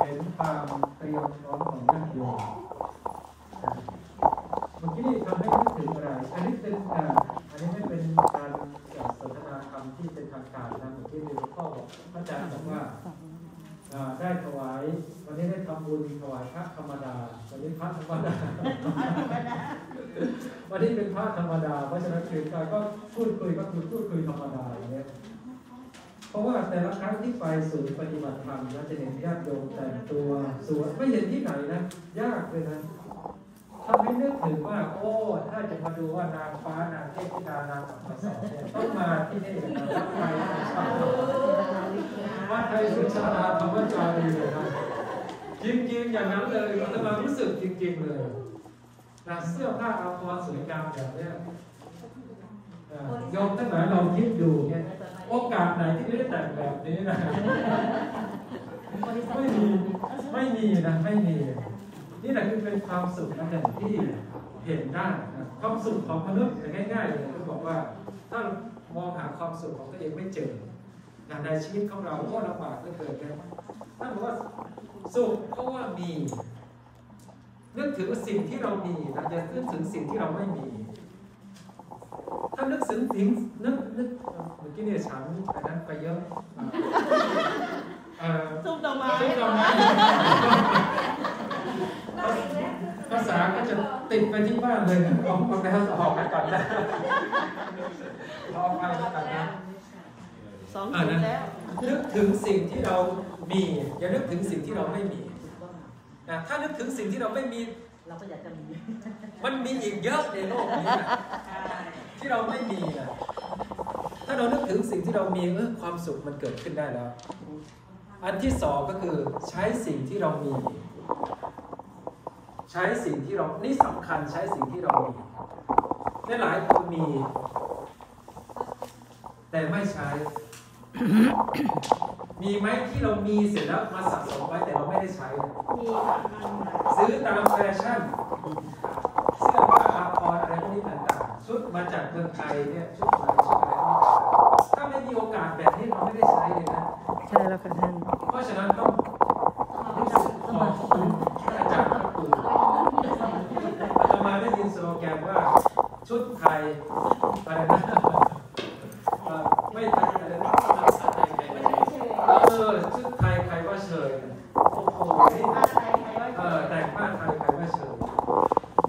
เห็นความเตรียมพร้อมของญาติโยมเมื่อกี้ทำให้นึกถึงอะไร อันนี้เป็นอันนี้ไม่เป็นการสนทนาธรรมที่เป็นทางการนะเมื่อกี้มีหลวงพ่อบอกพระอาจารย์บอกว่าได้ถวายวันนี้ได้ทำบุญถวายพระธรรมดาวันนี้พระธรรมดาวันนี้เป็นพระธรรมดาเพราะฉะนั้นคือการก็พูดคุยก็คือพูดคุยธรรมดาอย่างเงี้ย ราะว่าแต่ละครั้งที่ไปศูนย์ปฏิบัติธรรมนะจะเห็นญาติโยมแต่งตัวสวยไม่เห็นที่ไหนนะยากเลยนะทำให้นึกถึงว่า โอ้ ถ้าจะมาดูว่านางฟ้านางเทพธิดานางอัปสรเนี่ยต้องมาที่นี่นะวัดไทยวัดไทยสุชาดาธรรมจารีเลยนะจริงๆอย่างนั้นเลยอาตมารู้สึกจริงๆเลยนะเสื้อผ้าอาภรณ์สวยงามแบบนี้ยอ่าโยมทั้งหลายลองคิดดูเนี่ย โอกาสไหนที่ไม่ได้แต่งแบบนี้นะไม่มีไม่มีนะไม่มีนี่แหละคือเป็นความสุขนะแต่ที่เห็นได้นะความสุขของมนุษย์ง่ายๆเลยก็บอกว่า ถ้ามองหาความสุขของตัวเองไม่เจอนะในชีวิตของเราก็ลำบากเหลือเกินนะท่านบอกว่าสุขเพราะว่ามีนึกถึงสิ่งที่เรามีนะอย่านึกถึงสิ่งที่เราไม่มี ถ้านึกถึงสิ่งนึกนึกเมื่อกี้เนี่ยฉันไปนั้นไปเยอะเอ่อซุปดอกไม้ซึ่งเรานะภาษาก็จะติดไปที่บ้านเลยนะออกมาแล้วออกไปก่อนนะออกไปแล้วกันนะสองถุงแล้วนึกถึงสิ่งที่เรามี อย่านึกถึงสิ่งที่เราไม่มีนะถ้านึกถึงสิ่งที่เราไม่มี เราก็อยากจะมี มันมีอีกเยอะในโลกนี้นะ ที่เราไม่มีนะถ้าเรานึกถึงสิ่งที่เรามีเออความสุขมันเกิดขึ้นได้แล้ว อันที่สองก็คือใช้สิ่งที่เรามี ใช้สิ่งที่เรานี่สำคัญใช้สิ่งที่เรามีและหลายคนมี แต่ไม่ใช้ มีไหมที่เรามีเสร็จแล้วมาสะสมไว้แต่เราไม่ได้ใช้ มีค่ะซื้อตามแฟชั่นเสื้อผ้าอาภรณ์อะไรพวกนี้ต่างๆ ชุดมาจากเมืองไทยเนี่ยชุดไหนชุดอะไรพวกนี้ถ้าไม่มีโอกาสแบบนี้เราไม่ได้ใช้เลยนะใช่แล้วค่ะท่านเพราะฉะนั้นต้องรู้สึกขอบคุณอาจารย์พระคุณอาตมาได้ยินสโลแกนว่าชุดไทยอะไรนะเอ่อไม่ไทยอะไรนะเออชุดไทยใครว่าเชยโอ้โหนี่เออแต่งผ้าไทยใครว่าเชย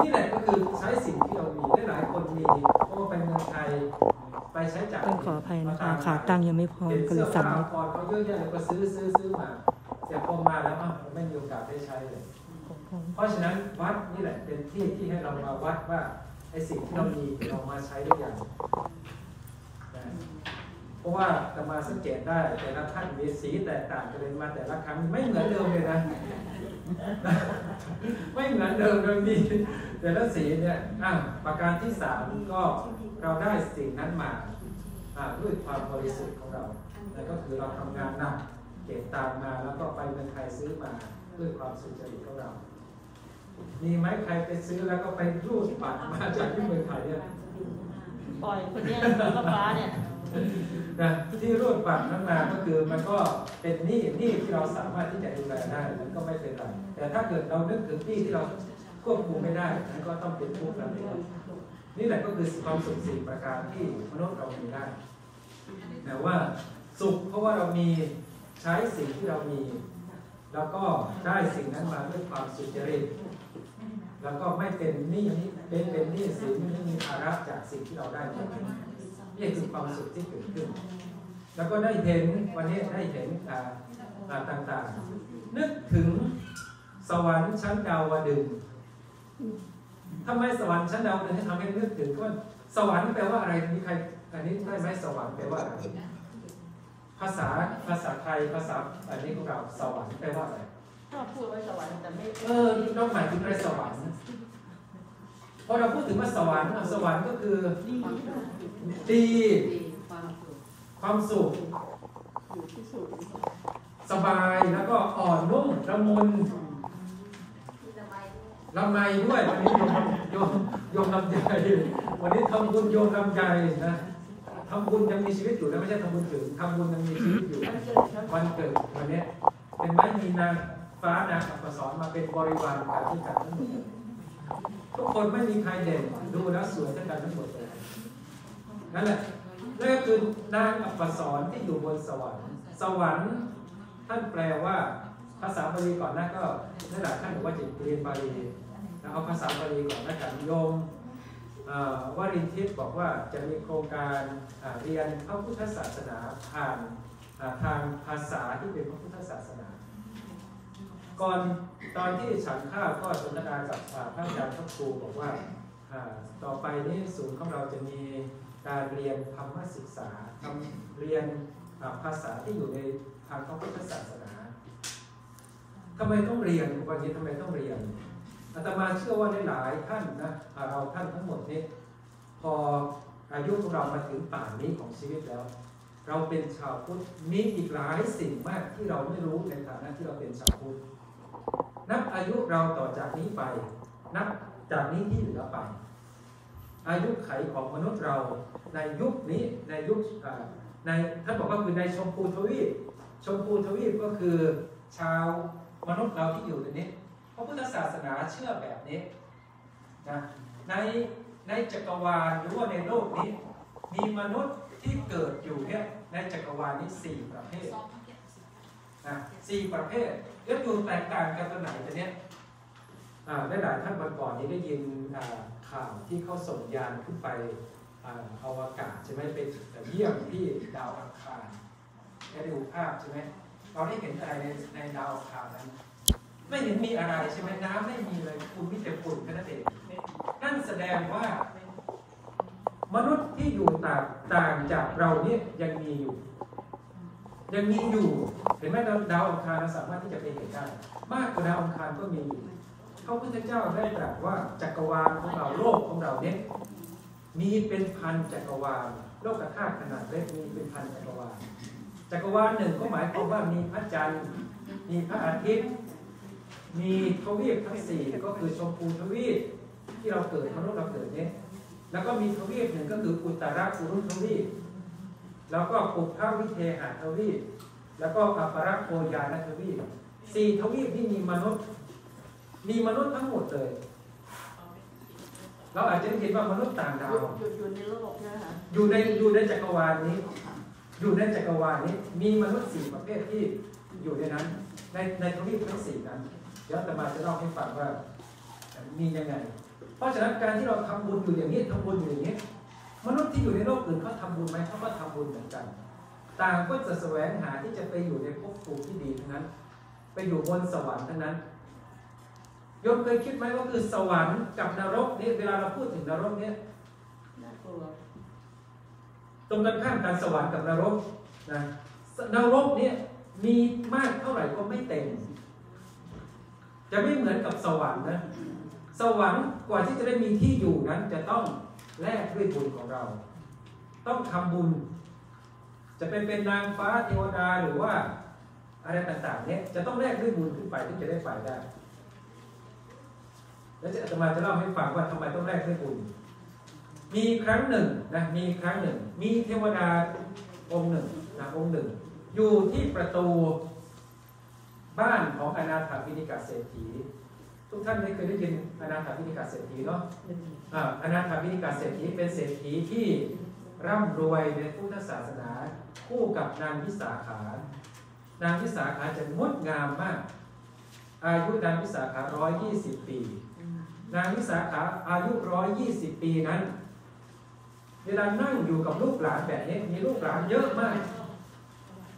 นี่แหละก็คือใช้สิ่งที่เรามีได้หลายคนมีเพราะว่าไปเมืองไทยไปใช้จ่าย ต้องขออภัยนะ คะขาตั้งยังไม่พร้อมเห็นก็เลเสื้อยสั่ผ้างพอเขาเยอะแยะเลยก็ซื้อซื้อซื้อมาแต่พอมาแล้วอ้าวไม่มีโอกาสได้ใช้เลย เพราะฉะนั้นวัดนี่แหละเป็นที่ที่ให้เรามาวัดว่าไอ้สิ่งที่เรามีเรามาใช้ได้อย่างนะเพราะว่าจะมาสังเกตได้แต่ละท่านมีสีแตกต่างกันเลยมาแต่ละครั้งไม่เหมือนเดิมเลยนะ ไม่เหมือนเดิมเลยมีแต่ละสีเนี่ยอะประการที่สามก็เราได้สิ่งนั้นมาอะ ด้วยความบริสุทธิ์ของเรานั่นก็คือเราทำงานหนักเก็บตังค์มาแล้วก็ไปเมืองไทยซื้อมาด้วยความสุจริตของเรา มีไหมใครไปซื้อแล้วก็ไปรูดบัตรมาจากที่เมืองไทยเนี่ยปล่อยคนเนี้ยสีฟ้าเนี่ยนะที่รูดบัตรนั้นมาก็คือมันก็เป็นหนี้หนี้ที่เราสามารถที่จะดูแลได้มันก็ไม่เป็นไรแต่ถ้าเกิดเรานึกถึงหนี้ที่เราควบคุมไม่ได้นั่นก็ต้องเป็นทุกข์นั่นเอง นี่แหละก็คือความสุขสี่ประการที่มนุษย์เรามีได้ แต่ว่าสุขเพราะว่าเรามีใช้สิ่งที่เรามี แล้วก็ได้สิ่งนั้นมาด้วยความสุจริตแล้วก็ไม่เป็นหนี้เป็นเป็นหนี้สินไม่มีภาระจากสิ่งที่เราได้มานี่คือความสุขที่เกิดขึ้น แล้วก็ได้เห็นวันนี้ได้เห็นอ่าต่างๆ นึกถึงสวรรค์ชั้นดาวดึง ทำไมสวรรค์ชั้นดาวดึงให้ทำให้นึกถึงว่าสวรรค์แปลว่าอะไรมีใครอันนี้ได้ไหมสวรรค์แปลว่าอะไรภาษาภาษาไทยภาษาอันนี้ของเราสวรรค์แปลว่าอะไรชอบพูดไว้สวรรค์แต่ไม่เออเราหมายถึงอะไรสวรรค์พอเราพูดถึงว่าสวรรค์สวรรค์ก็คือดีความสุขอยู่ที่สุดสบายแล้วก็อ่อนนุ่มละมุน ละไมด้วยวันนี้โยมโยมโยมลำไยวันนี้ทำบุญโยมลำไยนะทำบุญยังมีชีวิตอยู่นะไม่ใช่ทำบุญถึงทำบุญยังมีชีวิตอยู่วันเกิดวันนี้เป็นไม้มีนางฟ้านางอัปสรมาเป็นบริวารการที่กันทั้งหมดทุกคนไม่มีใครเด่นดูแล้วสวยทั้งกันทั้งหมดเลยนั่นแหละนั่นก็คือนางอัปสรที่อยู่บนสวรรค์ สวรรค์ท่านแปลว่า ภาษาบาลีก่อนน้าก็นั่นแหละท่านบอกว่าจะเรียนบาลีเอาภาษาบาลีก่อนนะกันโยมเอ่อวรินทิพย์บอกว่าจะมีโครงการเรียนพระพุทธศาสนาผ่านทางภาษาที่เป็นพระพุทธศาสนา ก่อนตอนที่ฉันข้าวก็สนทนากับพระอาจารย์พระครูบอกว่าต่อไปนี้ศูนย์ของเราจะมีการเรียนธรรมศึกษาทำเรียนภาษาที่อยู่ในทางพระพุทธศาสนา ทำไมต้องเรียนวันนี้ทำไมต้องเรียนอาตมาเชื่อว่าหลายท่านนะเราท่านทั้งหมดนี้พออายุของเรามาถึงป่านนี้ของชีวิตแล้ว เราเป็นชาวพุทธมีอีกหลายสิ่งมากที่เราไม่รู้ในฐานะที่เราเป็นชาวพุทธนับอายุเราต่อจากนี้ไป นับจากนี้ที่เหลือไป อายุไขของมนุษย์เราในยุคนี้ในยุคในท่านบอกว่าคือในชมพูทวีปชมพูทวีปก็คือชาว มนุษย์เราที่อยู่ในนี้พระพุทธศาสนาเชื่อแบบนี้นะในในจักรวาลหรือว่าในโลกนี้ มีมนุษย์ที่เกิดอยู่เนี่ยในจักรวาลนี้สี่ประเภทนะสี่ประเภทแล้วอยู่แตกต่างกันตรงไหนตัวเนี้ยอ่าหลายท่านวันก่อนนี้ได้ยินข่าวที่เขาส่งยานขึ้นไปอ่าอวกาศใช่ไหมไปเยี่ยมที่ดาวอังคารได้ดูภาพใช่ไหม เราได้เห็นอะไรในในดาวอังคารนั้น ไม่เห็นมีอะไรใช่ไหมน้ำไม่มีเลยคุณมิแต่ฝุ่นแค่นั้นเองนั่นแสดงว่ามนุษย์ที่อยู่ต่างต่างจากเราเนี่ยยังมีอยู่ ยังมีอยู่ เห็นไหมดาวอังคารเราสามารถที่จะไปเห็นได้มากกว่าดาวอังคารก็มีอยู่พระพุทธเจ้าได้ตรัสว่าจักรวาลของเราโลกของเราเนี่ยมีเป็นพันจักรวาลโลกธาตุขนาดเล็กมีเป็นพันจักรวาล จักรวาลหนึ่งก็หมายความว่ามีพระจันทร์ มีพระอาทิตย์ มีทวีปทั้งสี่ก็คือชมพูทวีปที่เราเกิดมนุษย์เราเกิดเนี่ยแล้วก็มีทวีปหนึ่งก็คืออุตตรกุรุทวีป แล้วก็ปุพพวิเทหทวีป แล้วก็อัปรโคยานทวีปสี่ทวีปที่มีมนุษย์ มีมนุษย์ทั้งหมดเลย เราอาจจะได้เห็นว่ามนุษย์ต่างดาอวยู่อยู่ในโลกใช่ไหมคะอยู่ในอยู่ในจักรวาลนี้ อยู่ในจักรวาลนี้มีมนุษย์สี่ประเภทที่อยู่ในนั้น ในในทวีปทั้งสี่นั้นเดี๋ยวอาตมาจะเล่าให้ฟังว่ามียังไง เพราะฉะนั้นการที่เราทำบุญอยู่อย่างนี้ทำบุญอยู่อย่างนี้มนุษย์ที่อยู่ในโลกอื่นเขาทำบุญไหมเขาก็ทำบุญเหมือนกัน ต่างก็จะแสวงหาที่จะไปอยู่ในภพภูมิที่ดีทั้งนั้น ไปอยู่บนสวรรค์ทั้งนั้นโยมเคยคิดไหมว่าคือสวรรค์กับนรกนี่เวลาเราพูดถึงนรกเนี่ยน่ากลัว ตรงกันข้ามกันสวรรค์กับนรกนะนรกเนี่ยมีมากเท่าไหร่ก็ไม่เต็ม จะไม่เหมือนกับสวรรค์นะสวรรค์กว่าที่จะได้มีที่อยู่นั้น จะต้องแลกด้วยบุญของเรา ต้องทำบุญ จะเป็นเป็นนางฟ้าเทวดาหรือว่าอะไรต่างๆเนี่ยจะต้องแลกด้วยบุญขึ้นไปถึงจะได้ไปได้ แล้วจะอาตมาจะเล่าให้ฟังว่าทำไมต้องแลกด้วยบุญ มีครั้งหนึ่งนะมีครั้งหนึ่ง มีเทวดาองค์หนึ่งนะองค์หนึ่ง อยู่ที่ประตูบ้านของอนาถาพินิกาเศรษฐี ทุกท่านได้เคยได้ยินอนาถาพินิกาเศรษฐีเนาะอ่าอนาถาพินิกาเศรษฐีเป็นเศรษฐีที่ร่ำรวยในพุทธศาสนาคู่กับนางวิสาขา นางวิสาขาจะงดงามมาก อายุนางวิสาขา 120 ปี นางวิสาขาอายุ 120 ปีนั้น เวลานั่งอยู่กับลูกหลานแบบนี้มีลูกหลานเยอะมาก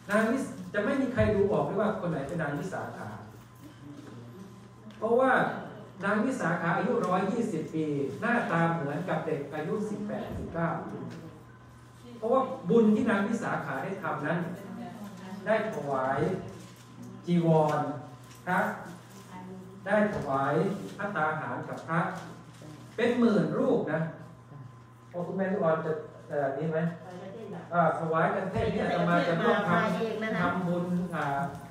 นางวิสจะไม่มีใครดูออกเลยว่าคนไหนเป็นนางวิสาขา เพราะว่านางวิสาขาอายุ120ปี หน้าตาเหมือนกับเด็กอายุ18 19เก้าเพราะว่าบุญที่นางวิสาขาได้ทำนั้น ได้ถวายจีวรพระได้ถวายพระตาหารกับพระ เป็นหมื่นรูปนะ พอคุณแม่ทุกอนจะเอ่อนี้ไหมไปไม่ได้หรอกอ่าถวายกันเทศเนี่ยอาตมาจะร่วมทมาเองนะำนะทำบุญอ่า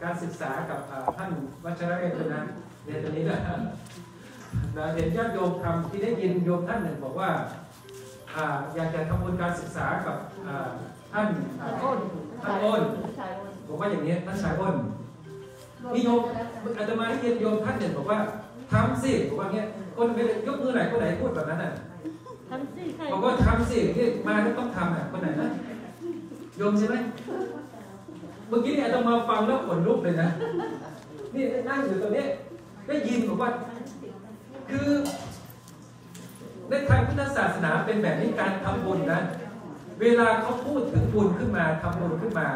การศึกษากับอ่าท่านวัชระเอกด้วยนะเรียนตรงนี้ด้วยนะเห็นญาติโยมทำที่ได้ยินโยมท่านหนึ่งบอกว่าอ่าอยากจะทำบุญการศึกษากับอ่าท่านอ่าอ้นท่านอ้นชายอ้นผมว่าอย่างนี้ท่านชายอ้นมีโยมอาตมาได้ยินโยมท่านหนึ่งบอกว่าทำสิบอกว่าเงี้ยคนไม่ได้ยกมือไหนคนไหนพูดแบบนั้นน่ะ ทำสิใครบอกว่าทำสิที่มาแล้วต้องทำอะคนไหนนะโยมใช่ไหมเมื่อกี้นี่อาตมาฟังแล้วขนลุกเลยนะ นี่นั่งอยู่ตรงนี้ได้ยินบอกว่า คือในทางพุทธศาสนาเป็นแบบนี้การทำบุญนะ เวลาเขาพูดถึงบุญขึ้นมาทำบุญขึ้นมา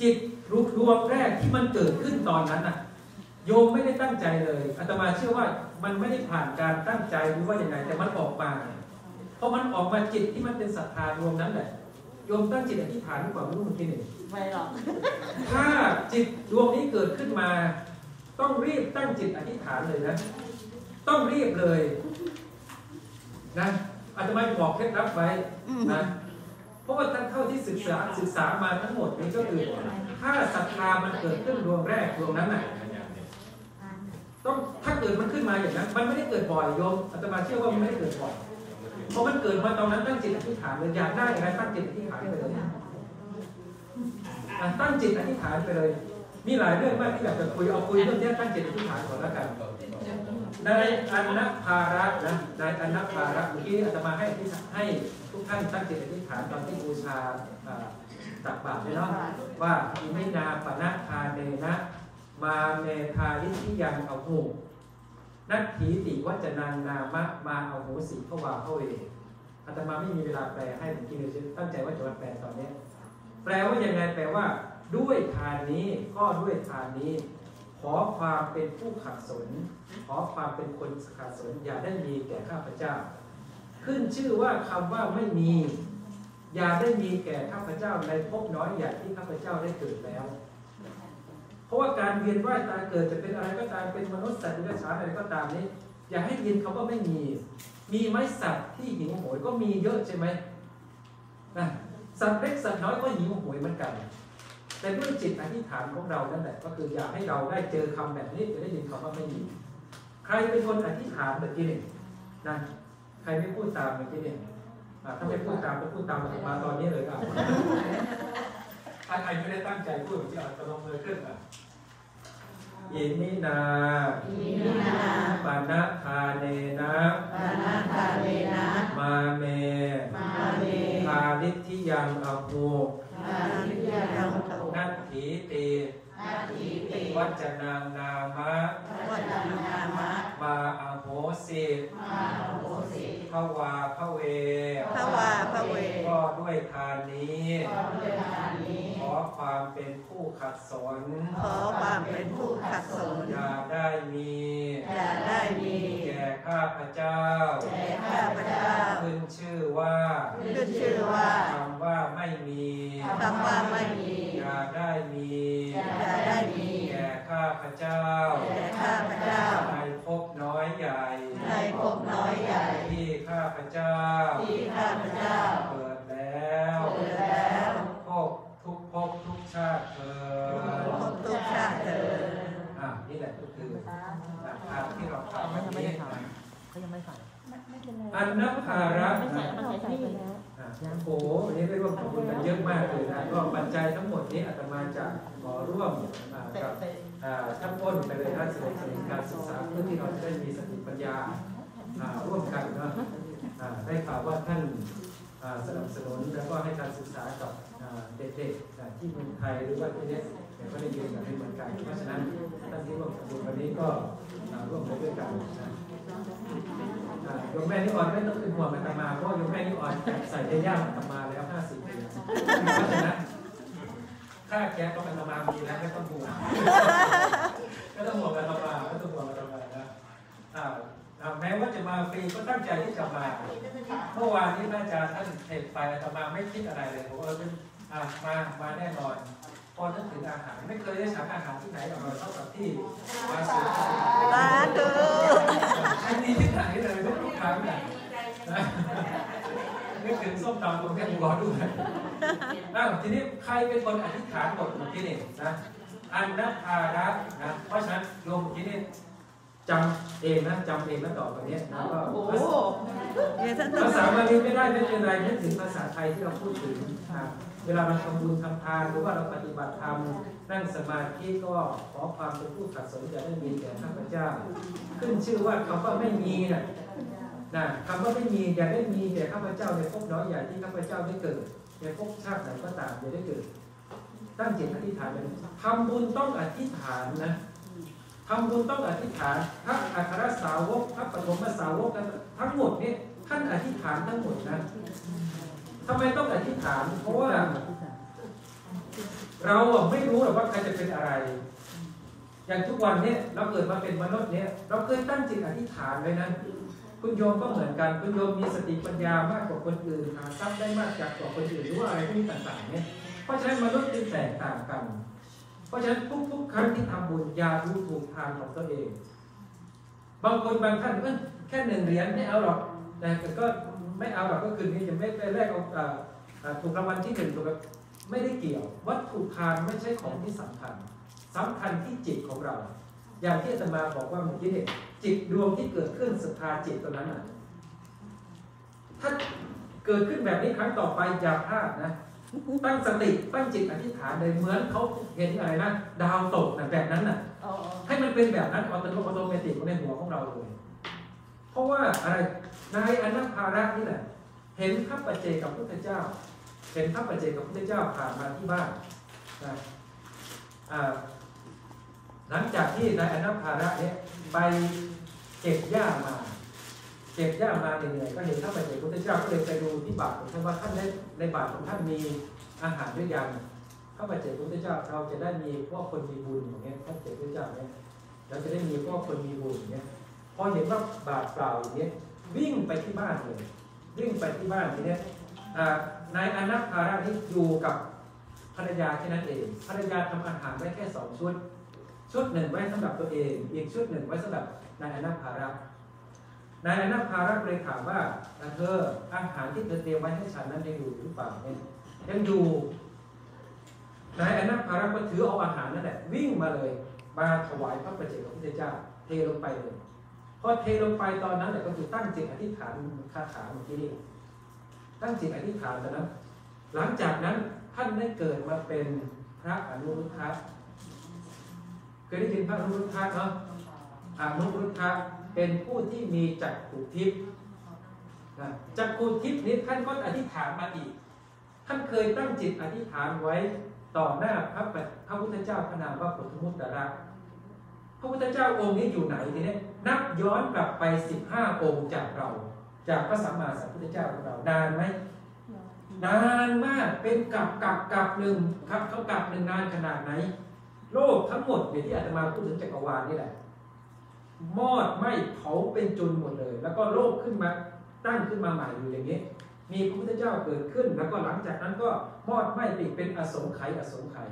จิตรูปรวมแรกที่มันเกิดขึ้นตอนนั้นน่ะ โยมไม่ได้ตั้งใจเลยอาตมาเชื่อว่ามันไม่ได้ผ่านการตั้งใจหรือว่าอย่างไรแต่มันออกมาเพ ราะมันออกมาจิตที่มันเป็นศรัทธารวมนั้นแหละโยมตั้งจิตอธิษฐานดีกว่าไม่รู้เมื่อกี้นี่ไม่หรอกถ้าจิตดวงนี้เกิดขึ้นมา ต้องรีบตั้งจิตอธิษฐานเลยนะ ต้องรีบเลย นะอาตมาจะบอกเคล็ดลับไว้นะเพราะว่าท่านเท่าที่ศึกษาศึกษามาทั้งหมดนี้ก็คือ ถ้าศรัทธามันเกิดขึ้นดวงแรกดวงนั้นน่ะต้องถ้าเกิดมันขึ้นมาอย่างนั้น มันไม่ได้เกิดบ่อยโยมอาตมาเชื่อว่ามันไม่ได้เกิดบ่อย เพราะมันเกิดมาตอนนั้นตั้งจิตอธิษฐานเลยอยากได้อะไรตั้งจิตอธิษฐานไปเลยตั้งจิตอธิษฐานไปเลย มีหลายเรื่องมากที่อยากจะคุยเอาคุยเรื่องนี้ตั้งจิตอธิษฐานก่อนแล้วกันนายอนัภาระนะนายอนัภาระเมื่อกี้อาตมาให้อธิษฐาให้ทุกท่านตั้งจิตอธิษฐานตอนที่บูชาตักบาตรเลยเนาะว่าอิมินาปนะทาเนนะ มาเมทาลิทิยังเอาหู นัตถีติวัจนังนามะมาเอาหูสีเขาวาเข้าเวอาตมาไม่มีเวลาแปลให้เมื่อกี้เลยตั้งใจว่าจะมาแปลตอนนี้ แปลว่ายังไงแปลว่า ด้วยทานนี้ก็ด้วยทานนี้ ขอความเป็นผู้ขัดสน ขอความเป็นคนขัดสนอย่าได้มีแก่ข้าพเจ้า ขึ้นชื่อว่าคำว่าไม่มี อย่าได้มีแก่ข้าพเจ้าในภพน้อยใหญ่ที่ข้าพเจ้าได้เกิดแล้ว ราะว่าการเวียนว่ายตายเกิดจะเป็นอะไรก็ตามเป็นมนุษย์สัตว์ดิบฉานอะไรก็ตามนี้ อย่าให้ยินคำว่าไม่มี มีไหมสัตว์ที่หิวโหยก็มีเยอะใช่ไหมนะสัตว์เล็กสัตว์น้อยก็หิวโหยเหมือนกันแต่ด้วยจิตอธิษฐานของเรานั่นแหละก็คืออยากให้เราได้เจอคำแบบนี้จะได้ยินคำว่าไม่มี ใครเป็นคนอธิษฐานเมื่อกี้นี่นะใครไม่พูดตามเมื่อกี้นี่อะถ้าไม่พูดตามก็พูดตามมาตอนนี้เลยครับ ถ้าใครไม่ได้ตั้งใจพูดจะเอาจะลงมือขึ้นอะอิมินาอิมินาปานะทาเนนะปานาคาเวนะมาเมมาเมทาลิทธิยังอโภมานิยามุตนัตถีตินาทีติวัจนังนามะวัจนามะ มาอโหสิมาโหสิภวาภเวภวาภเว ก็ด้วยทานนี้ ความเป็นผู้ขัดสน ขอความเป็นผู้ขัดสน อย่าได้มี อย่าได้มี แก่ข้าพเจ้า แก่ข้าพเจ้า ขึ้นชื่อว่า ขึ้นชื่อว่าคำว่าไม่มีคำว่าไม่มี อย่าได้มี อย่าได้มี แก่ข้าพเจ้า แก่ข้าพเจ้า ในภพน้อยใหญ่ ในภพน้อยใหญ่ ที่ข้าพเจ้า ที่ข้าพเจ้า เกิดแล้ว เกิดแล้ว ภพทุกภพทุกชาติเกิด พบทุกชาติเถิด อะนี่แหละก็คือหลักการที่เราทำ เขายังไม่ได้ นี้ ถามเขายังไม่ใส่ อันนับ ภาระใส่นะมันใส่ที่แล้วอะโอ้โหวันนี้ได้ร่วมทำบุญกันเยอะมากเลยนะก็ปัจจัยทั้งหมดนี้อาตมาจะขอร่วมกับท่านอ้นไปเลยนะสนับสนุนการศึกษาเพื่อที่เราจะได้มีสติปัญญาร่วมกันเนะได้ข่าวว่าท่านสนับสนุนแล้วก็ให้การศึกษากับเด็กๆที่เมืองไทยหรือว่าที่เนี้ยแต่ก็ได้เรียนแบบนี้เหมือนกันเพราะฉะนั้นท่านที่ร่วมทำบุญวันนี้ก็อ่าร่วมไปด้วยกันนะ ยมแม่นิออนไม่ต้องเป็นห่วงอาตมาเพราะยมแม่นิออนใส่เทย่าอาตมาแล้ว50ปีเพราะฉะนั้นค่าแก๊สต้องอาตมามีแล้วไม่ต้องห่วงไม่ต้องห่วงอาตมาไม่ต้องห่วงอาตมานะอ่าอ่าแม้ว่าจะมาฟรีก็ตั้งใจที่จะมาเมื่อวานนี้อาจารย์ท่านเทศไปอาตมาไม่คิดอะไรเลยผมว่าเออเป็นอ่ามามาแน่นอน พอนึกถึงอาหารไม่เคยได้ฉันอาหารที่ไหนอร่อยเท่ากับที่มาสุดสาธุไม่มีที่ไหนเลยทุกครั้งเนี่ยนะนึกถึงส้มตำตรงแค่หัวด้วยอ้าวทีนี้ใครเป็นคนอธิษฐานบทเมื่อกี้นี่นะอันนัภาระนะเพราะฉะนั้นโยมเมื่อกี้นี่จำเองนะจำเองนะต่อไปเนี้ยแล้วก็โอ้โหเนี่ยท่านต้องภาษาบาลีไม่ได้ไม่เป็นไรนึกถึงภาษาไทยที่เราพูดถึงอ่า เวลาเราทำบุญทำทานหรือว่าเราปฏิบัติธรรมนั่งสมาธิก็ขอความเป็นผู้ขัดสนอย่าได้มีแก่ข้าพเจ้า ขึ้นชื่อว่าคำว่าไม่มีนะนะคำว่าไม่มีอย่าได้มีแก่ข้าพเจ้าในภพน้อยใหญ่ที่ข้าพเจ้าได้เกิดในภพชาติไหนก็ตามอย่าได้เกิด ตั้งจิตอธิษฐานเลยทำบุญต้องอธิษฐานนะทำบุญต้องอธิษฐานพระอัครสาวกพระปฐมสาวกทั้งหมดเนี่ยท่านอธิษฐานทั้งหมดนะ ทำไมต้องอธิษฐาน เพราะว่า เราอะไม่รู้หรอกว่าใครจะเป็นอะไร อย่างทุกวันเนี่ยเราเกิดมาเป็นมนุษย์เนี่ย เราเคยตั้งจิตอธิษฐานเลยนะคุณโยมก็เหมือนกัน คุณโยมมีสติปัญญามากกว่าคนอื่นหาทรัพย์ได้มากจากกว่าคนอื่นหรือว่าอะไรพวกนี้ต่างๆ เนี่ย เพราะฉะนั้นมนุษย์จึงแตกต่างกัน เพราะฉะนั้นทุกๆครั้งที่ทำบุญอย่าดูถูกทางของตัวเอง บางคนบางท่านเอ้ยแค่หนึ่งเหรียญไม่เอาหรอกแต่ก็ ไม่เอาหรอกก็คือนี่จะไม่ไปแลกเอาอ่าอ่าถูกรางวัลที่หนึ่งถูกแบบไม่ได้เกี่ยว วัตถุทานไม่ใช่ของที่สำคัญสำคัญที่จิตของเรา อย่างที่อาตมาบอกว่าเมื่อกี้เนี่ยจิตดวงที่เกิดขึ้นสภาจิตตัวนั้นน่ะถ้าเกิดขึ้นแบบนี้ครั้งต่อไปอย่าพลาดนะ ตั้งสติตั้งจิตอธิษฐานเลยเหมือนเขาเห็นอะไรนะดาวตกนะแบบนั้นน่ะอ๋อให้มันเป็นแบบนั้นออโตโนมัติในหัวของเราเลย เพราะว่าอะไรนายอนัภาระนี่แหละเห็นพระปัจเจกับพุทธเจ้า เห็นพระปัจเจกับพุทธเจ้าผ่านมาที่บ้านนะหลังจากที่นายอนัภาระเนี่ยไปเก็บหญ้ามาเก็บหญ้ามาเหนื่อยๆก็เห็นพระปัจเจกพุทธเจ้าก็เลยไปดูที่บาตรของท่านว่าท่านได้ในบาตรของท่านมีอาหารด้วยยังพระปัจเจกพุทธเจ้าเราจะได้มีพวกคนมีบุญอย่างเงี้ยพระปัจเจกพุทธเจ้าเนี่ยเราจะได้มีพวกคนมีบุญอย่างเงี้ย พอเห็นว่าบาตรเปล่าอย่างเงี้ยวิ่งไปที่บ้านเลยวิ่งไปที่บ้านทีเนี้ยนายอนัภาระนี่อยู่กับภรรยาแค่นั้นเองภรรยาทำอาหารไว้แค่สองชุด ชุดหนึ่งไว้สำหรับตัวเอง อีกชุดหนึ่งไว้สำหรับนายอนัภาระนายอนัภาระเลยถามว่าเธออาหารที่เธอเตรียมไว้ให้ฉันนั้นยังอยู่หรือเปล่าเนี่ยยังอยู่นายอนัภาระก็ถือเอาอาหารนั่นแหละวิ่งมาเลยมาถวายพระประเจกพระพุทธเจ้าเทลงไปเลย พอเทลงไปตอนนั้นแหละก็คือตั้งจิตอธิษฐานคาถาเมื่อกี้นี่ตั้งจิตอธิษฐานตอนนั้นหลังจากนั้นท่านได้เกิดมาเป็นพระอนุรุทธะเคยได้ยินพระอนุรุทธะเนาะอนุรุทธะเป็นผู้ที่มีจักขุทิพย์นะจักขุทิพย์นี้ท่านก็อธิษฐานมาอีก ท่านเคยตั้งจิตอธิษฐานไว้ต่อหน้าพระพระพุทธเจ้าพระนามว่าปุถุมุตตระ พระพุทธเจ้าองค์นี้อยู่ไหนทีนี้นับย้อนกลับไป 15 องค์จากเรา จากพระสัมมาสัมพุทธเจ้าของเรานานไหมนานมากเป็นกับกับกับหนึ่งครับเขากับหนึ่งนานขนาดไหน โลกทั้งหมดเดี๋ยวที่อาตมาพูดถึงจักรวาลนี่แหละมอดไหมเผาเป็นจุนหมดเลย แล้วก็โลกขึ้นมาตั้งขึ้นมาใหม่อยู่อย่างนี้ มีพระพุทธเจ้าเกิดขึ้น แล้วก็หลังจากนั้นก็มอดไหม้ไปอีกเป็นอสงไขยอสงไขย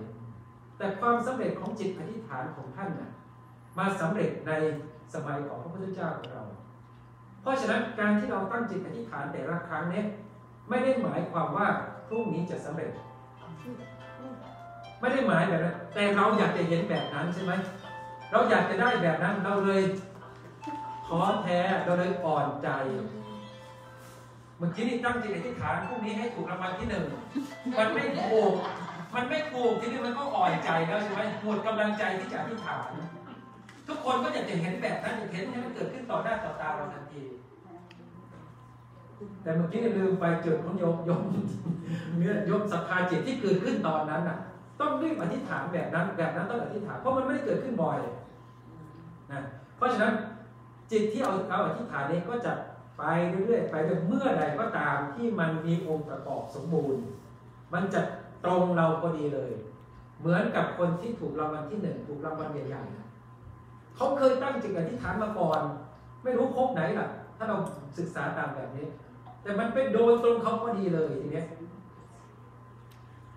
แต่ความสำเร็จของจิตอธิษฐานของท่านน่ะ มาสำเร็จในสมัยของพระพุทธเจ้าของเรา เพราะฉะนั้นการที่เราตั้งจิตอธิษฐานแต่ละครั้งเนี้ไม่ได้หมายความว่าพรุ่งนี้จะสำเร็จ ไม่ได้หมายแบบนั้นแต่เราอยากจะเห็นแบบนั้นใช่ไหมเราอยากจะได้แบบนั้นเราเลยท้อแท้เราเลยอ่อนใจเมื่อกี้นี่ตั้งจิตอธิษฐานพรุ่งนี้ให้ถูกรางวัลที่หนึ่งมันไม่ถูกมันไม่ถูกทีนี้มันก็อ่อนใจแล้วใช่ไหมหมดกำลังใจที่จะอธิษฐาน ทุกคนก็อยากจะเห็นแบบนั้นอยากเห็นให้มันเกิดขึ้นต่อหน้าต่อตาเราทันทีแต่เมื่อกี้ลืมไปจุดของโยมโยมเนื้อโยมศรัทธาจิตที่เกิดขึ้นตอนนั้นน่ะ ต้องรีบอธิษฐานแบบนั้น แบบนั้นต้องอธิษฐานเพราะมันไม่ได้เกิดขึ้นบ่อยนะเพราะฉะนั้นจิตที่เอาเอาอธิษฐานนี้ก็จะไปเรื่อยๆไปจนเมื่อใดก็ตามที่มันมีองค์ประกอบสมบูรณ์ มันจะตรงเราพอดีเลย เหมือนกับคนที่ถูกรางวัลที่หนึ่งถูกรางวัลใหญ่ๆ เขาเคยตั้งจิตอธิษฐานมาก่อน ไม่รู้พบไหนล่ะ ถ้าเราศึกษาตามแบบนี้ แต่มันไปโดนตรงเขาพอดีเลยทีเนี้ย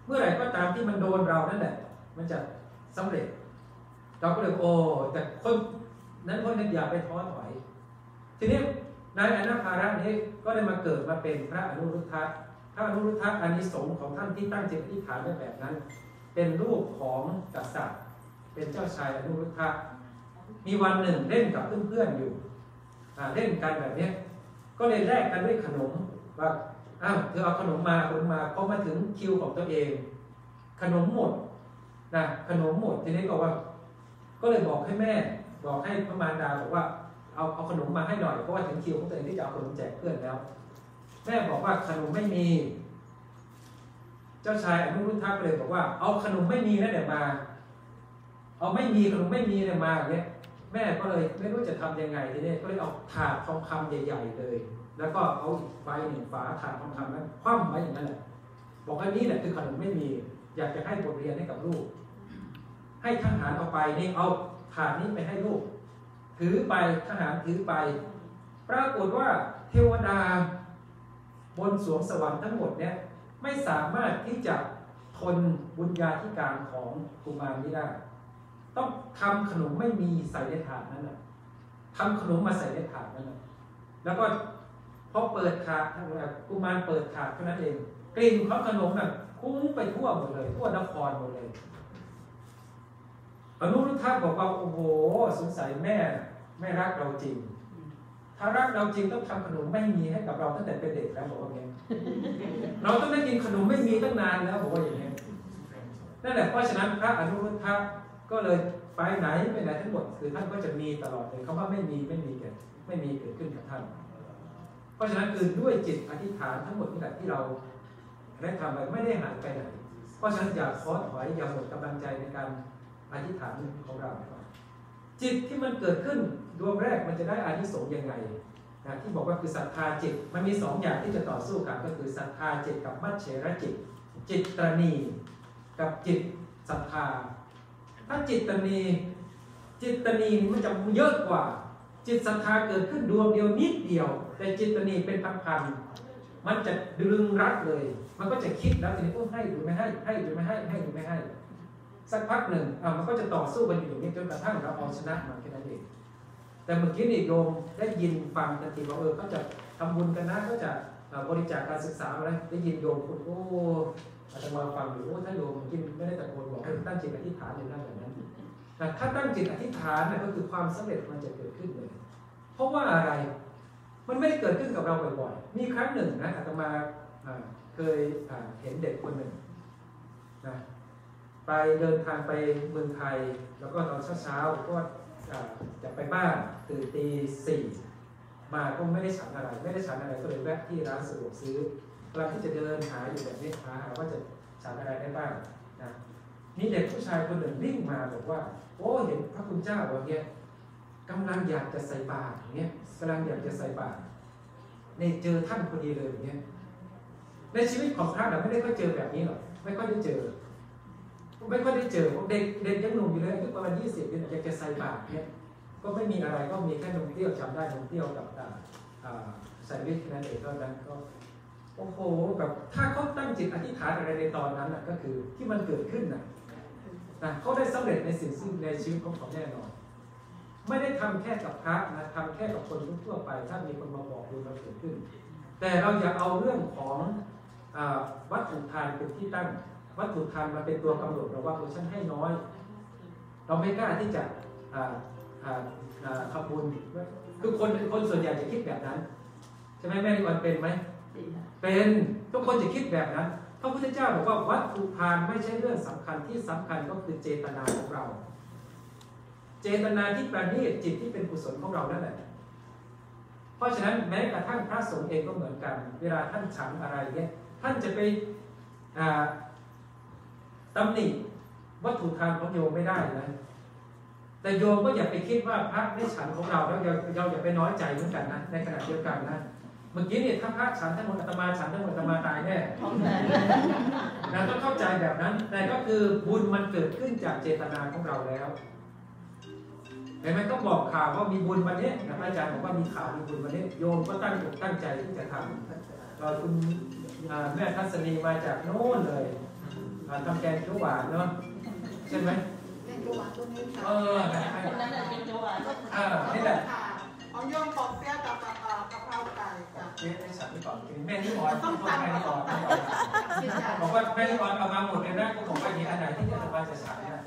เมื่อไหร่ก็ตามที่มันโดนเรานั่นแหละ มันจะสำเร็จ เราก็เลยโอ้แต่คนนั้นคนนึงอย่าไปท้อถอย ทีนี้นายอนาภาระนี้ก็ได้มาเกิดมาเป็นพระอนุรุทธะพระอนุรุทธะอานิสงส์ของท่านที่ตั้งจิตอธิษฐานไว้แบบนั้น เป็นรูปของกษัตริย์ เป็นเจ้าชายอนุรุทธะ มีวันหนึ่งเล่นกับเพื่อนๆอยู่เล่นกันแบบเนี้ยก็เลยแลกกันด้วยขนมว่าอ้าวเธอเอาขนมมาขนมมาพอมาถึงคิวของตัวเอง ขนมหมดนะขนมหมดทีนี้ก็ว่า ก็เลยบอกให้แม่ บอกให้พระมารดาบอกว่าเอาเอาขนมมาให้หน่อยเพราะว่าถึงคิวของตัวเองที่จะเอาขนมแจกเพื่อนแล้ว แม่บอกว่าขนมไม่มี เจ้าชายอนุรุทธะก็เลยบอกว่าเอาขนมไม่มีนั่นแหละมา เอาไม่มีขนมไม่มีเนี่ยมาอย่างเงี้ย แม่ก็เลยไม่รู้จะทำยังไงทีนี้ก็เลยเอาถาดทองคำใหญ่ ๆ เลย แล้วก็เอาอีกใบหนึ่งฝาถาดทองคำนั้นคว่ำไว้อย่างนั้นแหละบอกว่านี่แหละคือขนมไม่มี อยากจะให้บทเรียนให้กับลูก ให้ทหารเอาไปนี่เอาถาดนี้ไปให้ลูก ถือไปทหารถือไป ปรากฏว่าเทวดาบนสวงสวรรค์ทั้งหมดเนี่ยไม่สามารถที่จะทนบุญญาธิการของกุมารนี้ได้ ต้องทำขนมไม่มีใส่ในถาดนั้นนะทำขนมมาใส่ในถาดนั้นนะแล้วก็พอเปิดถาดกุมารเปิดถาดเท่านั้นเอง กลิ่นของขนมน่ะคุ้งไปทั่วหมดเลย ทั่วนครหมดเลยอนุรุทธะบอกว่าโอ้โหสงสัยแม่ไม่รักเราจริง ถ้ารักเราจริงต้องทำขนมไม่มีให้กับเราตั้งแต่เป็นเด็กแล้วบอกว่าอย่างนี้เราต้องได้กินขนมไม่มีตั้งนานแล้วบอกว่าอย่างนี้นั่นแหละเพราะฉะนั้นพระอนุรุทธะ ก็เลยไปไหนไปไหนทั้งหมดคือท่านก็จะมีตลอดเลยคำว่าไม่มีไม่มีเกิดไม่มีเกิดขึ้นกับท่าน เพราะฉะนั้นคือด้วยจิตอธิษฐานทั้งหมดนี่แหละที่เราได้ทำไปไม่ได้หายไปไหน เพราะฉะนั้นอย่าท้อถอยอย่าหมดกำลังใจในการอธิษฐานของเรา จิตที่มันเกิดขึ้นดวงแรกมันจะได้อานิสงส์ยังไงนะที่บอกว่าคือศรัทธาจิต มันมีสองอย่างที่จะต่อสู้กันก็คือศรัทธาจิตกับมัจเฉรจิต จิตตรณี กับจิตศรัทธา ถ้าจิตตรณีจิตตนี่มันจะเยอะกว่า จิตศรัทธาเกิดขึ้นดวงเดียวนิดเดียว แต่จิตตรณีเป็นพันๆมันจะดึงรัดเลย มันก็จะคิดแล้วทีนี้โอ้ให้หรือไม่ให้ให้หรือไม่ให้ให้หรือไม่ให้ สักพักหนึ่งอะมันก็จะต่อสู้กันอยู่อย่างนี้จนกระทั่งเราเอาชนะมันแค่นั้นเองแต่เมื่อกี้นี่โยมได้ยินฟังทันทีว่าเออเขาจะทำบุญกันนะเขาจะบริจาคการศึกษาอะไรได้ยินโยมพูดโอ้ อาตมาฟังอยู่โอ้ถ้าโยมเมื่อกี้ไม่ได้ตะโกนบอกให้ตั้งจิตอธิษฐานอย่างนั้นแบบนั้นแต่ถ้าตั้งจิตอธิษฐานนี่ยก็คือความสำเร็จมันจะเกิดขึ้นเลย เพราะว่าอะไรมันไม่ได้เกิดขึ้นกับเราบ่อยๆมีครั้งหนึ่งนะอาตมาอ่าเคยเห็นเด็กคนหนึ่งนะไปเดินทางไปเมืองไทย แล้วก็ตอนเช้าๆก็จะไปบ้านตื่นตีสี่มาก็ไม่ได้ฉันอะไร ไม่ได้ฉันอะไรก็เลยแวะที่ร้านสะดวกซื้อ กำลังที่จะเดินหาอยู่แบบนี้หาหาว่าจะฉันอะไรได้บ้างนะมีเด็กผู้ชายคนหนึ่งวิ่งมาบอกว่า โอ้เห็นพระคุณเจ้าวันเนี้ยกำลังอยากจะใส่บาตรอย่างเงี้ยกำลังอยากจะใส่บาตรในเจอท่านพอดีเลยอย่างเงี้ยในชีวิตของพระเราไม่ได้ค่อยเจอแบบนี้หรอกไม่ค่อยได้เจอ ไม่ค่อยได้เจอเด็กเด็กยังหนุ่มอยู่เลยอายุประมาณยี่สิบอยากจะใส่บาตรเนี่ยก็ไม่มีอะไรก็มีแค่นมเปรี้ยวจำได้นมเปรี้ยวกับอ่าอ่วิชแค่นั้นเองเท่านั้นก็ โอ้โหแบบถ้าเขาตั้งจิตอธิษฐานอะไรในตอนนั้นน่ะก็คือที่มันเกิดขึ้นน่ะนะเขาได้สำเร็จในสิ่งซึ่งในชีวิตของเขาแน่นอน ไม่ได้ทำแค่กับพระนะทำแค่กับคนทั่วไป ถ้ามีคนมาบอกดูมันเกิดขึ้น แต่เราอย่าเอาเรื่องของอวัตถุทานเป็นที่ตั้ง วัตถุทานมาเป็นตัวกำหนดเราว่าเออฉันให้น้อย เราไม่กล้าที่จะอ่าอ่าอ่าทำบุญคือคนคนส่วนใหญ่จะคิดแบบนั้นใช่ไหมแม่ก่อนเป็นไหม เป็นทุกคนจะคิดแบบนั้นพระพุทธเจ้าบอกว่าวัตถุทานไม่ใช่เรื่องสำคัญที่สำคัญก็คือเจตนาของเรา เจตนาที่ประณีตจิตที่เป็นกุศลของเรานั่นแหละเพราะฉะนั้นแม้กระทั่งพระสงฆ์เองก็เหมือนกัน เวลาท่านฉันอะไรเนี่ยท่านจะไปอ่าตำหนิวัตถุทานของโยมไม่ได้นะแต่โยมก็อย่าไปคิดว่าพระได้ฉันของเราแล้วเราอย่าไปน้อยใจเหมือนกันนะในขณะเดียวกันนะ เมื่อกี้เนี่ยถ้าพระฉันทั้งหมดอาตมาฉันทั้งหมดอาตมาตายแน่นะต้องเข้าใจแบบนั้น แต่ก็คือบุญมันเกิดขึ้นจากเจตนาของเราแล้วเห็นไหมต้องบอกข่าวว่ามีบุญวันนี้นะพระอาจารย์บอกว่ามีข่าวมีบุญวันนี้โยมก็ตั้งอกตั้งใจที่จะทำเราคุณอ่าแม่ทัศนีมาจากโน่นเลยอ่าทำแกงเขียวหวานเนาะใช่ไหมเป็นตัวตัวนี้เอค่ะอนะคนนั้นน่ะเป็นจังหวะอ่านี่แหละเอาย่อมปอกเปี๊ยะกับ กะเพรากะเพราไก่จ้ะเจ๊ได้สั่งไปก่อนแม่นี่อ่อนต้องแม่นี่อ่อนชิมจ้ะบอกว่าแม่นี่อ่อนเอามาหมดเลยนะก็บอกว่าอย่างนี้อันไหนที่จะมาจะสั่งนะ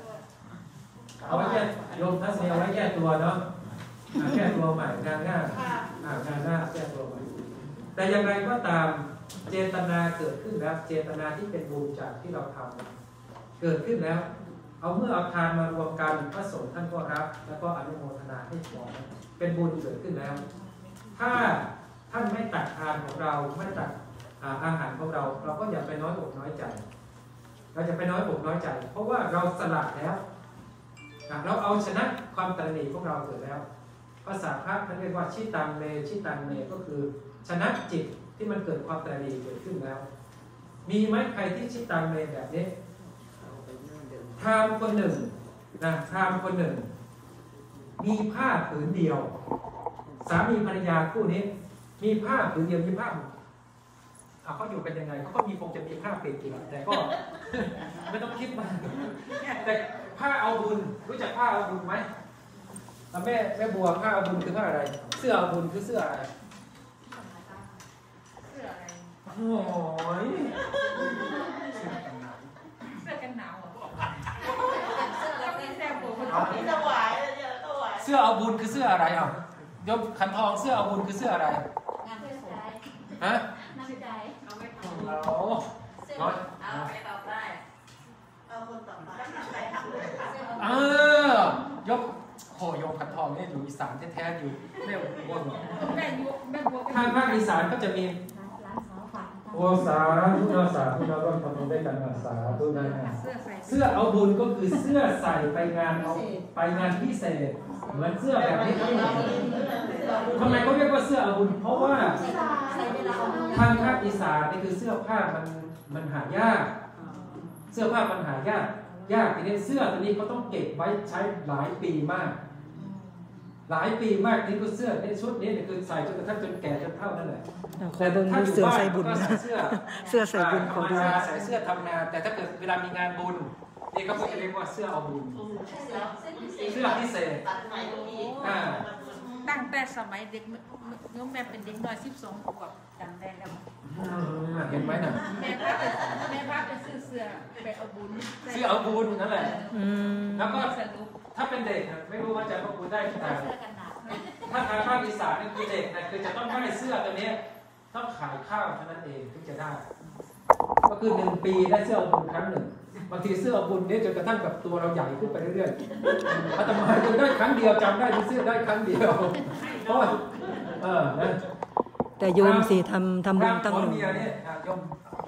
เอาไว้แก้โยมทัศนีเอาไว้แก้ตัวเนาะอ่าแก้ตัวใหม่งานหน้าค่ะอ่างานหน้าแก้ตัวใหม่แต่อย่างไรก็ตามเจตนาเกิดขึ้นแล้ว เจตนาที่เป็นบุญจากที่เราทำเกิดขึ้นแล้ว เอาเมื่อเอาทานมารวมกันพระสงฆ์ท่านก็รับ แล้วก็อนุโมทนาให้พรเป็นบุญเกิดขึ้นแล้ว ถ้า ท่านไม่ตักทานของเราไม่ตักอ่าหารของเรา เราก็อย่าไปน้อยอกน้อยใจ เราจะไปน้อยอกน้อยใจ เพราะว่าเราสละแล้วเราเอาชนะความตระหนี่พวกเราเกิดแล้ว ภาษาพระท่านเรียกว่าชิตังเมชิตังเมก็คือ ชนะจิตที่มันเกิดความตระหนี่เกิดขึ้นแล้ว มีไหมใครที่ชิตังเมแบบนี้พรามคนหนึ่งนะพรามคนหนึ่ง มีผ้าผืนเดียว สามีภรรยาคู่นี้ มีผ้าผืนเดียวมีผ้าอะเขาอยู่เป็นยังไงเขาก็มีคงจะมีผ้าปิดอยู่แหละแต่ก็ ไม่ต้องคิดมากแต่ผ้าเอาบุญรู้จักผ้าเอาบุญไหมอะแม่แม่บัวผ้าเอาบุญคือผ้าอะไร เสื้อเอาบุญคือเสื้ออะไรเสื้ออะไรโอ้ยเสื้อกันหนาวเหรอเสื้อแล้วมีแซ่บหัวคนนี่ถวายเลยเนี่ยถวายเสื้อเอาบุญคือเสื้ออะไรอะ ยกขันทองเสื้อเอาบุญคือเสื้ออะไรงานเพื่อใจฮะน้ำใจเอาไว้ทโอ้เสื้อน้อยำเอาไปตอบได้เอาคนต่อไปใครทำเลยเออยกโหยกขันทองเนี่ยอยู่อีสานแท้ๆอยู่เรียกว่าแม่ยุแม่บัวทางภาคอีสานก็จะมี โอสาธุนาสาธุนาร่วมทำบุญด้วยกันนะสาธุนะเสื้อใส่เสื้อเอาบุญก็คือเสื้อใส่ไปงานเอาไปงานพิเศษเหมือนเสื้อแบบนี้ทำไมเขาเรียกว่าเสื้อเอาบุญ เพราะว่าใส่เวลาเอาทางภาคอีสานนี่คือเสื้อผ้ามันมันหายาก เสื้อผ้ามันหายาก ยากทีนี้เสื้อตัวนี้เขาต้องเก็บไว้ใช้หลายปีมาก หลายปีมากนี่คือเสื้อในชุดนี้เนี่ยคือใส่จนกระทั่งจนแก่จนเท่านั่นแหละขอเบิ่งดูเสือใส่บุญก็นะใส่เสื้อเสื้อใส่บุญขอดูธรรมดาใส่เสื้อทำงาน แต่ถ้าเกิดเวลามีงานบุญนี่ก็จะเรียกว่าเสื้อเอาบุญเสื้อพิเศษตัดใหม่ตรงนี้อ่าตั้งแต่สมัยเด็กน้องแม่เป็นเด็กน้อย12ขวบจำได้แล้วเห็นไหมน่ะแม่พาไปแม่พาไปซื้อเสื้อไปเอาบุญเสื้อเอาบุญนั่นแหละอืมแล้วก็สรุป ถ้าเป็นเด็กน่ะไม่รู้ว่าจะเอาบุญได้ขนาดไหนเสื้อกันหนาวถ้าทางภาคอีสานนี่คือเด็กนะคือจะต้องได้เสื้อตัวเนี้ยต้องขายข้าวเท่านั้นเองถึงจะได้ ก็คือหนึ่งปีได้เสื้อเอาบุญครั้งหนึ่งบางทีเสื้อเอาบุญเนี่ยจนกระทั่งกับตัวเราใหญ่ขึ้นไปเรื่อยๆอาตมาจนได้ครั้งเดียวจำได้ที่เสื้อได้ครั้งเดียวเพราะว่าเออนะแต่โยมสิทำทำบุญตั้งร่าหผัวนึ่งเมียเนี่ยอะโยม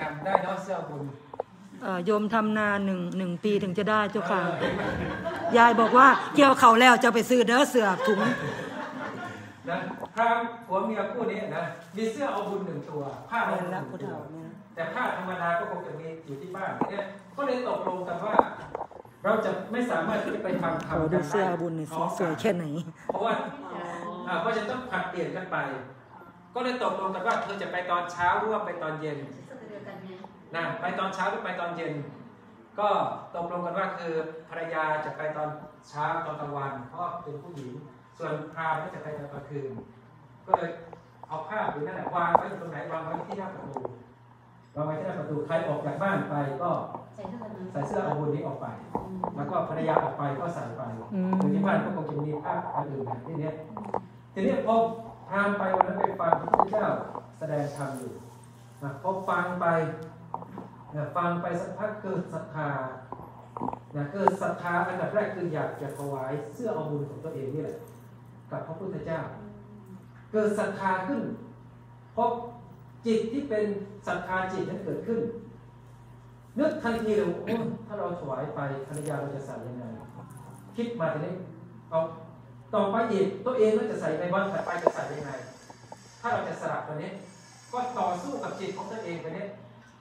นำได้เนาะเสื้อบุญเอ่อ โยมทำนาหนึ่งหนึ่งปีถึงจะได้เจ้าค่ะเออยายบอกว่าเกี่ยวเขาแล้วจะไปซื้อเด้อเสือถุงนะพรามผัวเมียคู่นี้นะมีเสื้อเอาบุญหนึ่งตัว ผ้าเอาบุญหนึ่งตัวแต่ผ้าธรรมดาก็คงจะมีอยู่ที่บ้านเนี่ยก็เลยตกลงกันว่า เราจะไม่สามารถที่จะไปทำขอทำดูกันเสื้อบุญหน่อยสิสวยแค่ไหน เพราะว่าอ่าก็จะต้องผลัดเปลี่ยนกันไป ก็เลยตกลงกันว่าเธอจะไปตอนเช้าหรือว่าไปตอนเย็นเสื้อเดียวกั นเนี่ยนะไปตอนเช้าหรือไปตอนเย็น ก็ตกลงกันว่าคือภรรยาจะไปตอนเช้าตอนกลางวัน เพราะว่าเป็นผู้หญิง ส่วนพรามก็จะไปตอนกลางคืน ก็เลยเอาผ้าผืนนั่นแหละวางไว้อยู่ตรงไหนวางไว้ที่หน้าประตูวางไว้ที่หน้าประตูใครออกจากบ้านไปก็ใส่เสื้อกันหนาวใส่เสื้ออาวุธนี้ออกไป แล้วก็ภรรยาออกไปก็ใส่ไปอืมอยู่ที่บ้านก็คงจะมีผ้าอันอื่นแบบที่เนี้ยทีนี้พอพรามไปวันนั้นไปฟังพระพุทธเจ้าแสดงธรรมอยู่นะพอฟังไป นะฟังไปสักพักเกิดศรัทธานะเกิดศรัทธาอันดับแรกคืออยากจะถวายเสื้อเอาบุญของตัวเองนี่แหละกับพระพุทธเจ้า เกิดศรัทธาขึ้นเพราะจิตที่เป็นศรัทธาจิตนั้นเกิดขึ้นนึกทันทีเลยโอ้ถ้าเราถวายไปภรรยาเราจะใส่ยังไงคิดมาทีนี้เอาต่อไปอีกตัวเองเราจะใส่ในวันถัดไปจะใส่ยังไง ถ้าเราจะสลับตัวนี้ ก็ต่อสู้กับจิตของตัวเองไปเนี้ย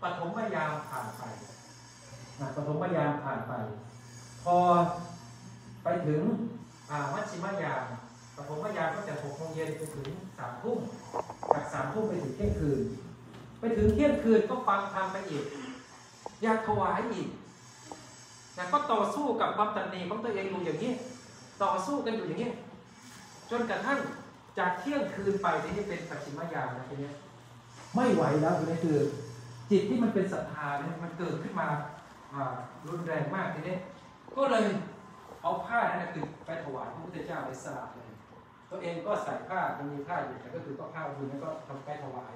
ปฐมยามผ่านไปนะปฐมยามผ่านไป พอไปถึงอ่ามัชชิมยามปฐมยามก็จะหกโมงเย็นไปถึงสามทุ่มจากสามทุ่มไปถึงเที่ยงคืน ไปถึงเที่ยงคืนก็ฟังธรรมไปอีก อยากถวายอีกนะก็ต่อสู้กับความตันนีของตัวเองอยู่อย่างนี้ ต่อสู้กันอยู่อย่างนี้ จนกระทั่งจากเที่ยงคืนไปทีนี้เป็นปัจฉิมยามนะทีนี้ไม่ไหวแล้วทีนี้คือ จิตที่มันเป็นศรัทธาเนี่ยมันเกิดขึ้นมารุนแรงมากทีนี้ก็เลยเอาผ้านั่นะคือไปถวายพระพุทธเจ้าไปสละเลยตัวเองก็ใส่ผ้ามันมีผ้าอยู่แต่ก็คือก็ผ้าบุญแล้วก็ทำไปถวาย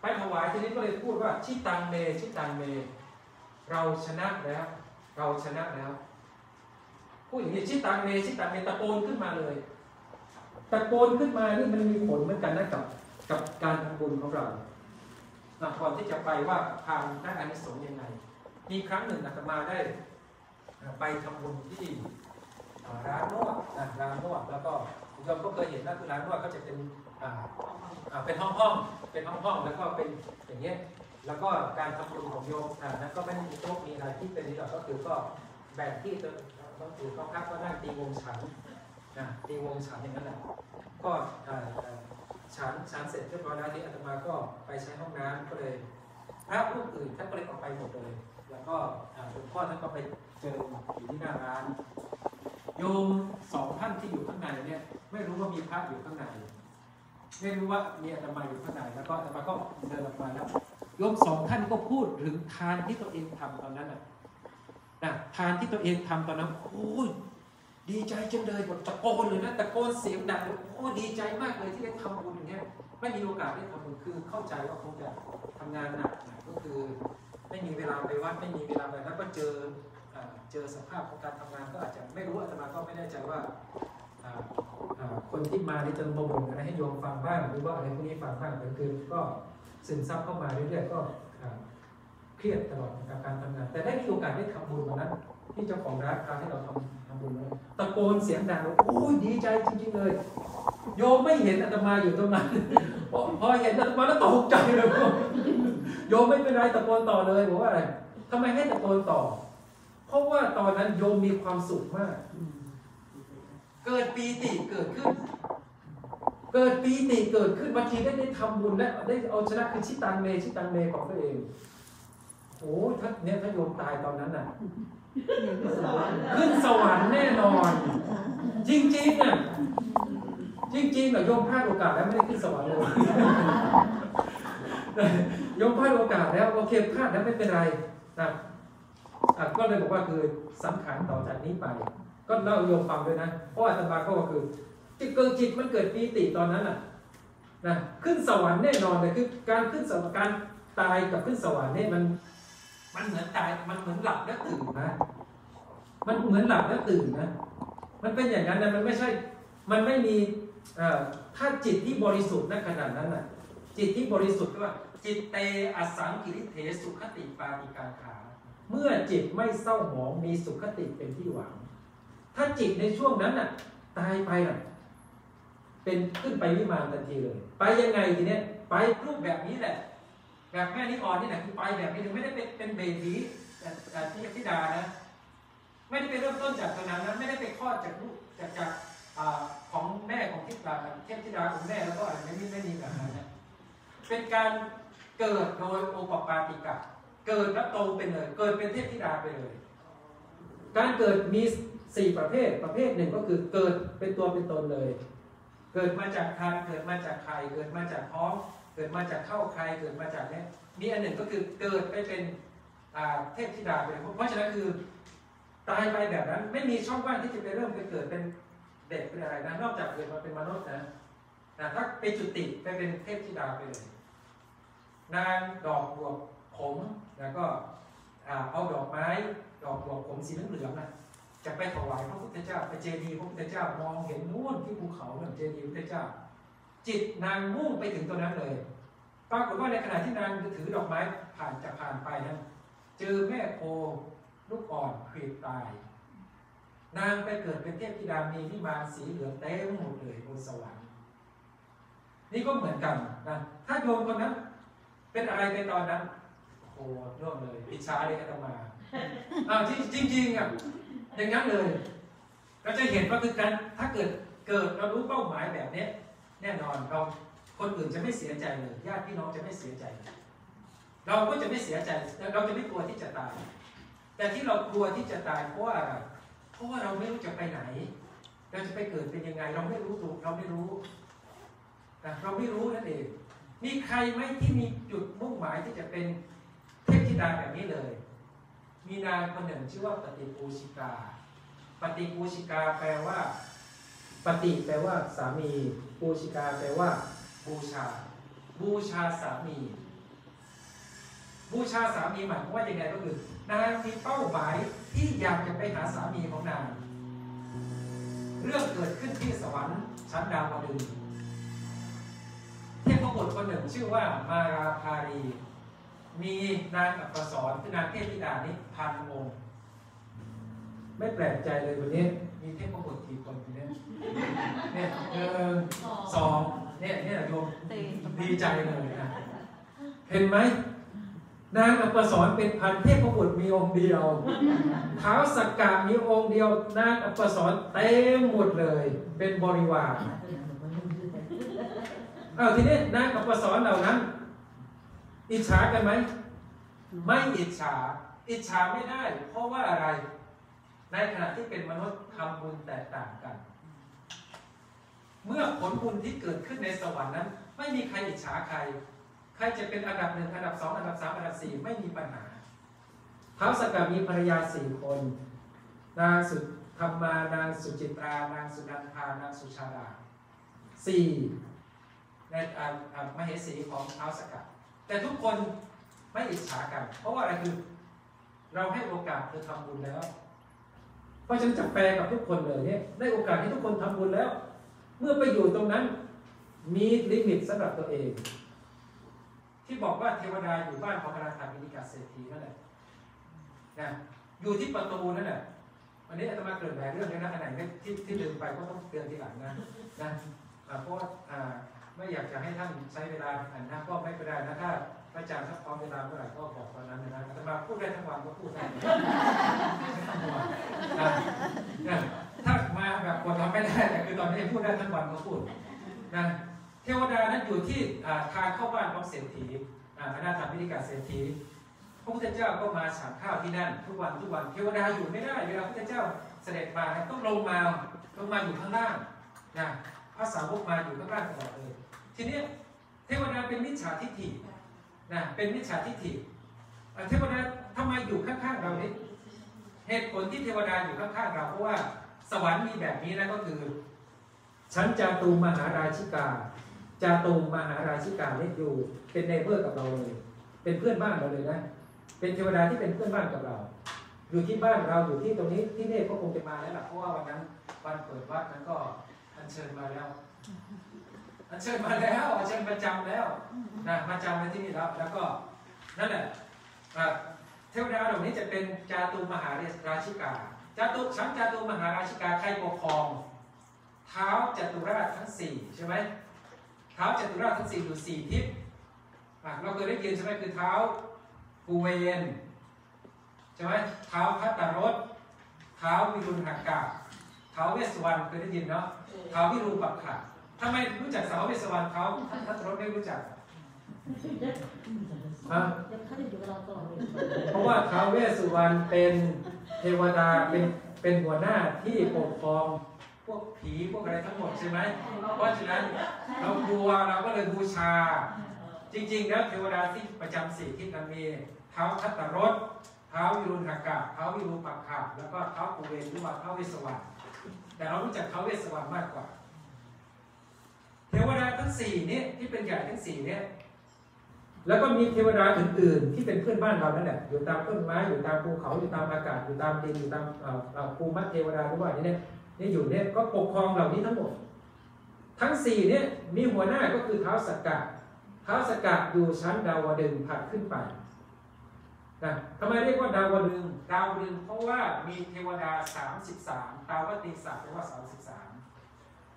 ไปถวายทีนี้ก็เลยพูดว่าชิตังเมชิตังเม เราชนะแล้ว เราชนะแล้วพูดอย่างนี้ชิตังเมชิตังเมตะโกนขึ้นมาเลยตะโกนขึ้นมานี่มันมีผลเหมือนกันนะกับกับการทำบุญของเรา ก่อนที่จะไปว่าทางได้อานิสงส์ยังไง มีครั้งหนึ่งอาตมาได้ไปทำบุญที่ร้านนวดนะร้านนวดแล้วก็โยมก็เคยเห็นนะคือร้านนวดก็จะเป็นเป็นห้องห้องเป็นห้องห้องแล้วก็เป็นอย่างเงี้ยแล้วก็การทำบุญของโยมนั้นก็ไม่มีโต๊ะมีอะไรที่เป็นนี่หรอกก็คือก็แบ่งที่ตัวก็คือเขาพักก็นั่งตีวงฉันนะตีวงฉันอย่างนั้นแหละก็ ฉันฉันเสร็จเรียบร้อยแล้วที่อาตมาก็ไปใช้ห้องน้ำก็เลยพระรูปอื่นท่านก็เลยออกไปหมดเลย แล้วก็หลวงพ่อท่านก็ไปเจออยู่ที่หน้าร้าน โยมสองท่านที่อยู่ข้างในเนี่ย ไม่รู้ว่ามีพระอยู่ข้างใน ไม่รู้ว่ามีอาตมาอยู่ข้างในแล้วก็อาตมาก็เดินออกมาแล้วโยมสองท่านก็พูดถึงทานที่ตัวเองทำตอนนั้นน่ะนะทานที่ตัวเองทำตอนนั้นโอ้ย ดีใจจังเลยแบบตะโกนเลยนะตะโกนเสียงดังโอ้ดีใจมากเลยที่ได้ทำบุญอย่างเงี้ยไม่มีโอกาสได้ทำบุญคือเข้าใจว่าคงจะทำงานหนักนะก็คือไม่มีเวลาไปวัดไม่มีเวลาไปแล้วก็เจออเจอสภาพของการทำงานก็อาจจะไม่รู้อาตมาก็ไม่แน่ใจว่าคนที่มาในจนมาบ่นอะไรให้โยมฟังบ้างหรือว่าอะไรพวกนี้ฟังบ้างแต่คือก็ซึมซับเข้ามาเรื่อยๆก็เครียดตลอดกับการทำงาน แต่ได้มีโอกาสได้ทำบุญวันนั้นที่เจ้าของร้านพาให้เราทำำบุญไว้ตะโกนเสียงดังโอ้ยดีใจจริงๆเลย โยมไม่เห็นอาตมาอยู่ตรงนั้นพอพอเห็นอาตมาแล้วตกใจเลยโยมไม่เป็นไรตะโกนต่อเลยบอกว่าอะไรทำไมให้ตะโกนต่อ เพราะว่าตอนนั้นโยมมีความสุขมาก เกิดปีติเกิดขึ้น เกิดปีติเกิดขึ้นบางทีได้ได้ทำบุญและได้เอาชนะคือชิตังเมชิตังเมของตัวเองโอ้ถ้าเนี่ยถ้าโยมตายตอนนั้นน่ะ ขึ้นสวรรค์แน่นอน จริงๆอะจริงๆอะโยมพลาดโอกาสแล้วไม่ได้ขึ้นสวรรค์เลยโยมพลาดโอกาสแล้วโอเคพลาดแล้วไม่เป็นไรนะอะก็เลยบอกว่าคือสังขารต่อจากนี้ไป ก็เล่าโยมฟังด้วยนะเพราะอาตมาก็ว่าคือจิตเกิดจิตมันเกิดปีติตอนนั้นน่ะนะขึ้นสวรรค์แน่นอนเลยคือการขึ้นสวรรค์การตายกับขึ้นสวรรค์เนี่ยมัน มันเหมือนตาย มันเหมือนหลับแล้วตื่นนะ มันเหมือนหลับแล้วตื่นนะ มันเป็นอย่างนั้นนะ มันไม่ใช่ มันไม่มีถ้าจิตที่บริสุทธิ์ณขนาดนั้นน่ะ จิตที่บริสุทธิ์ก็ว่า จิตเตอสังกิริเทสุขติปาติการขา เมื่อจิตไม่เศร้าหมองมีสุขติเป็นที่หวัง ถ้าจิตในช่วงนั้นน่ะ ตายไปน่ะ เป็นขึ้นไปวิมานทันทีเลย ไปยังไงทีเนี้ย ไปรูปแบบนี้แหละ แบบแม่นิออนนี่แหละคือไปแบบนี้ไม่ได้เป็นเป็นเบบีแต่แต่ที่ธิดานะ ไม่ได้ไปเริ่มต้นจากตรงนั้นนะไม่ได้ไปคลอดจากลูกจากจากของแม่ของทิดาเทพธิดาของแม่แล้วก็อะไรไม่มีไม่มีแบบนั้นนะเป็นการเกิดโดยโอปปาติกะ เกิดแล้วโตเป็นเลย เกิดเป็นเทพธิดาไปเลย การเกิดมีสี่ประเภทประเภทหนึ่งก็คือเกิดเป็นตัวเป็นตนเลย เกิดมาจากคันเกิดมาจากไข่เกิดมาจากท้อง เกิดมาจากเข้าใครเกิดมาจากเนี้ยมีอันหนึ่งก็คือเกิดไปเป็นเทพธิดาไปเลยเพราะฉะนั้นคือตายไปแบบนั้น ไม่มีช่องว่างที่จะไปเริ่มไปเกิดเป็นเด็กเป็นอะไรนะนอกจากเกิดมาเป็นมนุษย์นะนะถ้าไปจุติไปเป็นเทพธิดาไปเลยนางดอกบวบขมแล้วก็เอาดอกไม้ดอกบวบขมสีเหลืองนะจะไปถวายพระพุทธเจ้าไปเจดีย์พระพุทธเจ้ามองเห็นนู่นที่ภูเขาเนี่ยเจดีย์พระพุทธเจ้า จิตนางมุ่งไปถึงตรงนั้นเลย ปรากฏว่าในขณะที่นางถือดอกไม้ผ่านจะผ่านไปนะเจอแม่โคลูกอ่อนคลีตาย นางไปเกิดเป็นเทพธิดามีวิมาสีเหลืองเต็มหมดเลยบนสวรรค์นี่ก็เหมือนกันนะถ้าโยมคนนั้น เป็นอะไรในตอนนั้นโอ้โหร่วงเลยอิจฉาเลยอาตมาอ่าจริงจริงๆอะอย่างนั้นเลยเราจะเห็นว่าคือการถ้าเกิดเกิดเรารู้เป้าหมายแบบเนี้ แน่นอนเราคนอื่นจะไม่เสียใจเลยญาติพี่น้องจะไม่เสียใจ เราก็จะไม่เสียใจเราจะไม่กลัวที่จะตาย แต่ที่เรากลัวที่จะตายเพราะว่าอะไรเพราะว่าเราไม่รู้จะไปไหน เราจะไปเกิดเป็นยังไง เราไม่รู้ตัวเราไม่รู้นะเราไม่รู้นั่นเองมีใครไหมที่มีจุดมุ่งหมายที่จะเป็นเทพธิดาแบบนี้เลย มีนางคนหนึ่งชื่อว่าปฏิปูชิกาปปฏิปูชิกาแปลว่า ปฏิแปลว่าสามีปูชิกาแปลว่า บูชา บูชาสามี บูชาสามีหมายความว่ายังไงก็คือนางมีเป้าหมายที่อยากจะไปหาสามีของนาง เรื่องเกิดขึ้นที่สวรรค์ชั้นดาวดึงเทพบุตรคนหนึ่งชื่อว่ามาราภารี มีนางอัปสรคือนางเทพธิดานี้พันองค์ ไม่แปลกใจเลยวันนี้มีเทพบุตรกี่คนอยู่เนี่ยเนี่ยหนึ่งสองเนี่ยเนี่ยโยมดีใจเลยนะเห็นไหมนางอัปสรเป็นพันเทพบุตรมีองค์เดียวเท้าวสักกะมีองค์เดียวนางอัปสรเต็มหมดเลย เป็นบริวารเอาทีนี้นางอัปสรเหล่านั้น อิจฉากันไหมไม่อิจฉา อิจฉาไม่ได้ เพราะว่าอะไร ในขณะที่เป็นมนุษย์ทำบุญแตกต่างกัน เมื่อผลบุญที่เกิดขึ้นในสวรรค์นั้น ไม่มีใครอิจฉาใคร ใครจะเป็นอันดับหนึ่งอันดับสองอันดับสามอันดับสี่ไม่มีปัญหาท้าวสกกัดมีภรรยาสี่คน นางสุธรรมานางสุจิตรานางสุนันทานางสุชาดาสี่ในอ่าอ่ามเหสีของท้าวสกกัดแต่ทุกคนไม่อิจฉากัน เพราะว่าอะไรคือ เราให้โอกาสเธอทำบุญแล้ว เพราะฉันจะแปลกับทุกคนเลยเนี่ยได้โอกาสให้ทุกคนทำบุญแล้ว เมื่อไปอยู่ตรงนั้น มีลิมิตสำหรับตัวเอง ที่บอกว่าเทวดาอยู่บ้านของพระราชามินิกาเศรษฐีนั่นแหละนะอยู่ที่ประตูนั่นแหละวันนี้อาตมาเกิดแหวนเรื่องนี้นะอันไหนที่ที่ลืมไปก็ต้องเตือนทีหลังนะนะเพราะว่าไม่อยากจะให้ท่านใช้เวลาอ่านนะก็ไม่เป็นไรนะถ้า อาจารย์ถ้าพร้อมเวลาเมื่อไหร่ก็บอกตอนนั้นนะอาตมาพูดได้ทั้งวันก็พูดได้ไม่ต้องวงนนะถ้ามาแบบคนทำไม่ได้แต่คือตอนนี้พูดได้ทั้งวันก็พูดนะเทวดานั้นอยู่ที่ทางเข้าบ้านของเศรษฐีอ่าอนาถามินิการเศรษฐีพระพุทธเจ้าก็มาฉันข้าวที่นั่น ทุกวันทุกวันเทวดาอยู่ไม่ได้เวลาพระพุทธเจ้าเสด็จมาต้องลงมาลงมาอยู่ข้างล่างนะพระสาวกมาอยู่ข้างล่างตลอดเลยทีนี้เทวดาเป็นมิจฉาทิฏฐิ นะเป็นมิจฉาทิฏฐิเอ่เทวดาทำไมอยู่ข้างๆเราเนี่ยเหตุผลที่เทวดาอยู่ข้างๆเราเพราะว่าสวรรค์มีแบบนี้นะก็คือชั้นจาตุมหาราชิกาจาตุมหาราชิกาเนี่ยอยู่ เป็นเนเบอร์กับเราเลย เป็นเพื่อนบ้านเราเลยนะ เป็นเทวดาที่เป็นเพื่อนบ้านกับเรา อยู่ที่บ้านเราอยู่ที่ตรงนี้ที่เนี่ก็คงจะมาแล้วล่ะเพราะว่าวันนั้นวันเปิดวัดนั้นก็อัญเชิญมาแล้ว อัญเชิญมาแล้วอัญเชิญประจำแล้วนะมาจำไว้ที่นี่แล้วแล้วก็นั่นแหละอะเทวดาเหล่านี้จะเป็นจาตุมหาราชิกาจาตุชั้นจาตุมหาราชิกาใครปกครองเท้าจตุราชทั้งสี่ใช่ไหมเท้าจตุราชทั้งสี่อยู่สี่ทิศอะเราเคยได้ยินใช่ไหมคือเท้ากูเวนใช่ไหมเท้าพัตตรสเท้าวิรุณหักกะเท้าเวสสวรรณเคยได้ยินเนาะเท้าวิรูปักขะ ทำไมรู้จักเท้าเวสสวรรณเท้าพัตตรสไม่รู้จักฮะเขาจะอยู่กับเราตลอดเลยเพราะว่าท้าวเวสสุวรรณเป็นเทวดาเป็นเป็นหัวหน้าที่ปกครองพวกผีพวกอะไรทั้งหมดใช่ไหมเพราะฉะนั้นเรากลัวเราก็เลยบูชา จริงๆ แล้วเทวดาที่ประจำสี่ทิศนั้นมีเท้าทัตตรสเท้าวิรุณหกะเท้าวิรูปักขะแล้วก็เท้าปูเวนหรือว่าเท้าเวสสวรรณแต่เรารู้จักเท้าเวสสวรรณมากกว่าเทวดาทั้งสี่นี้ที่เป็นใหญ่ทั้งสี่นี้แล้วก็มีเทวดาอื่นๆที่เป็นเพื่อนบ้านเรานั่นแหละอยู่ตามต้นไม้อยู่ตามภูเขาอยู่ตามอากาศอยู่ตามดินอยู่ตามภูมิเทวดาหรือว่านี่เนี่ยนี่อยู่เนี่ยก็ปกครองเหล่านี้ทั้งหมด ทั้งสี่เนี่ยมีหัวหน้าก็คือเท้าสักกะเท้าสกกะอยู่ชั้นดาวดึงผัดขึ้นไปนะทำไมเรียกว่าดาวดึงดาวดึงเพราะว่ามีเทวดา 33 ดาวติศักดิ์แปลว่า 33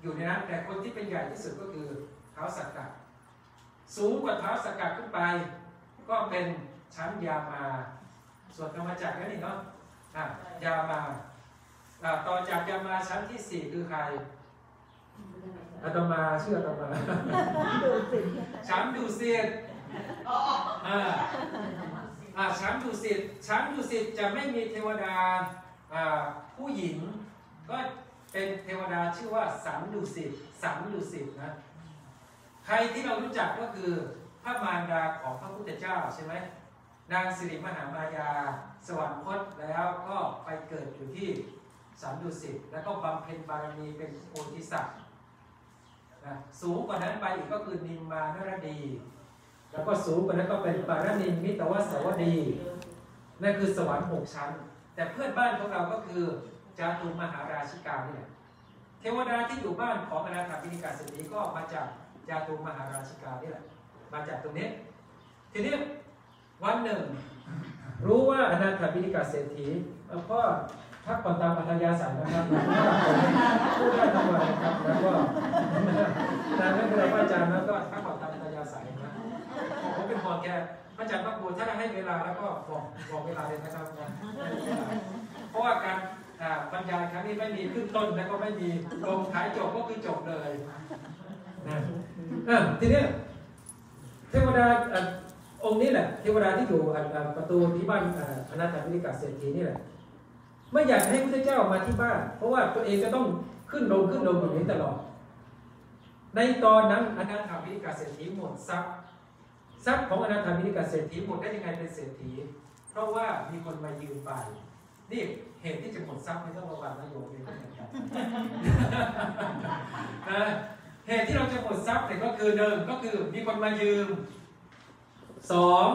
อยู่ในนั้นแต่คนที่เป็นใหญ่ที่สุดก็คือเท้าวสักกะสูงกว่าเท้าสกัดขึ้นไป ก็เป็นชั้นยามา ส่วนธรรมจักรนั่นเองเนาะอะยามาอะต่อจากยามาชั้นที่สี่คือใครอาตมาเชื่ออาตมาชั้นดุสิตอ่าอ่าชั้นดุสิตชั้นดุสิตจะไม่มีเทวดาอ่าผู้หญิงก็ เป็นเทวดาชื่อว่าสันดุสิตสันดุสิตนะใครที่เรารู้จักก็คือพระมารดาของพระพุทธเจ้าใช่ไหมนางสิริมหามายา สวรรคตแล้วก็ไปเกิดอยู่ที่สันดุสิตแล้วก็บำเพ็ญบารมีเป็นโพธิสัตว์นะสูงกว่านั้นไปอีกก็คือนิมมานรดี แล้วก็สูงกว่านั้นก็เป็นปารนินมิตวสวดีนั่นคือสวรรค์หกชั้น แต่เพื่อนบ้านของเราก็คือ จาตุมหาราชิกาเนี่ยเทวดาที่อยู่บ้านของอนาถาปิณิกาเศรษฐีก็มาจากจาตุมหาราชิกานี่แหละ มาจากตรงนี้ทีนี้วันหนึ่ง รู้ว่าอนาถาปิณิกาเศรษฐีเอ่อพ่อพักผ่อนตามอัธยาศัยนะครับพูดได้ทั้งวันนะครับแล้วก็นะไม่เป็นไรพระอาจารย์แล้วก็พักผ่อนตามอัธยาศัยนะผมเป็นห่วงแกพระอาจารย์พระครูถ้าให้เวลาแล้วก็บอกบอกเวลาเลยนะครับเพราะว่าการ บรรยายครั้งนี้ไม่มีขึ้นต้นแล้วก็ไม่มีลงท้ายจบก็คือจบเลยนะอะทีนี้เทวดาอะองค์นี้แหละเทวดาที่อยู่อันอันประตูที่บ้านอ่าอนาถาบิณิกาเศรษฐีนี่แหละ ไม่อยากให้พระเจ้ามาที่บ้าน เพราะว่าตัวเองก็ต้องขึ้นลงขึ้นลงอย่างนี้ตลอด ในตอนนั้นอนาถาบิณิกาเศรษฐีหมดทรัพย์ทรัพย์ของอนาถาบิณิกาเศรษฐีหมดได้ยังไงเป็นเศรษฐี เพราะว่ามีคนมายืมไปนี่เห ตุที่จะหมดทรัพย์ไม่ต้องระวังนะโยมเองก็เหมือนกันะเหตุที่เราจะหมดทรัพย์เนี่ยก็คือหนึ่งก็คือมีคนมายืมสอง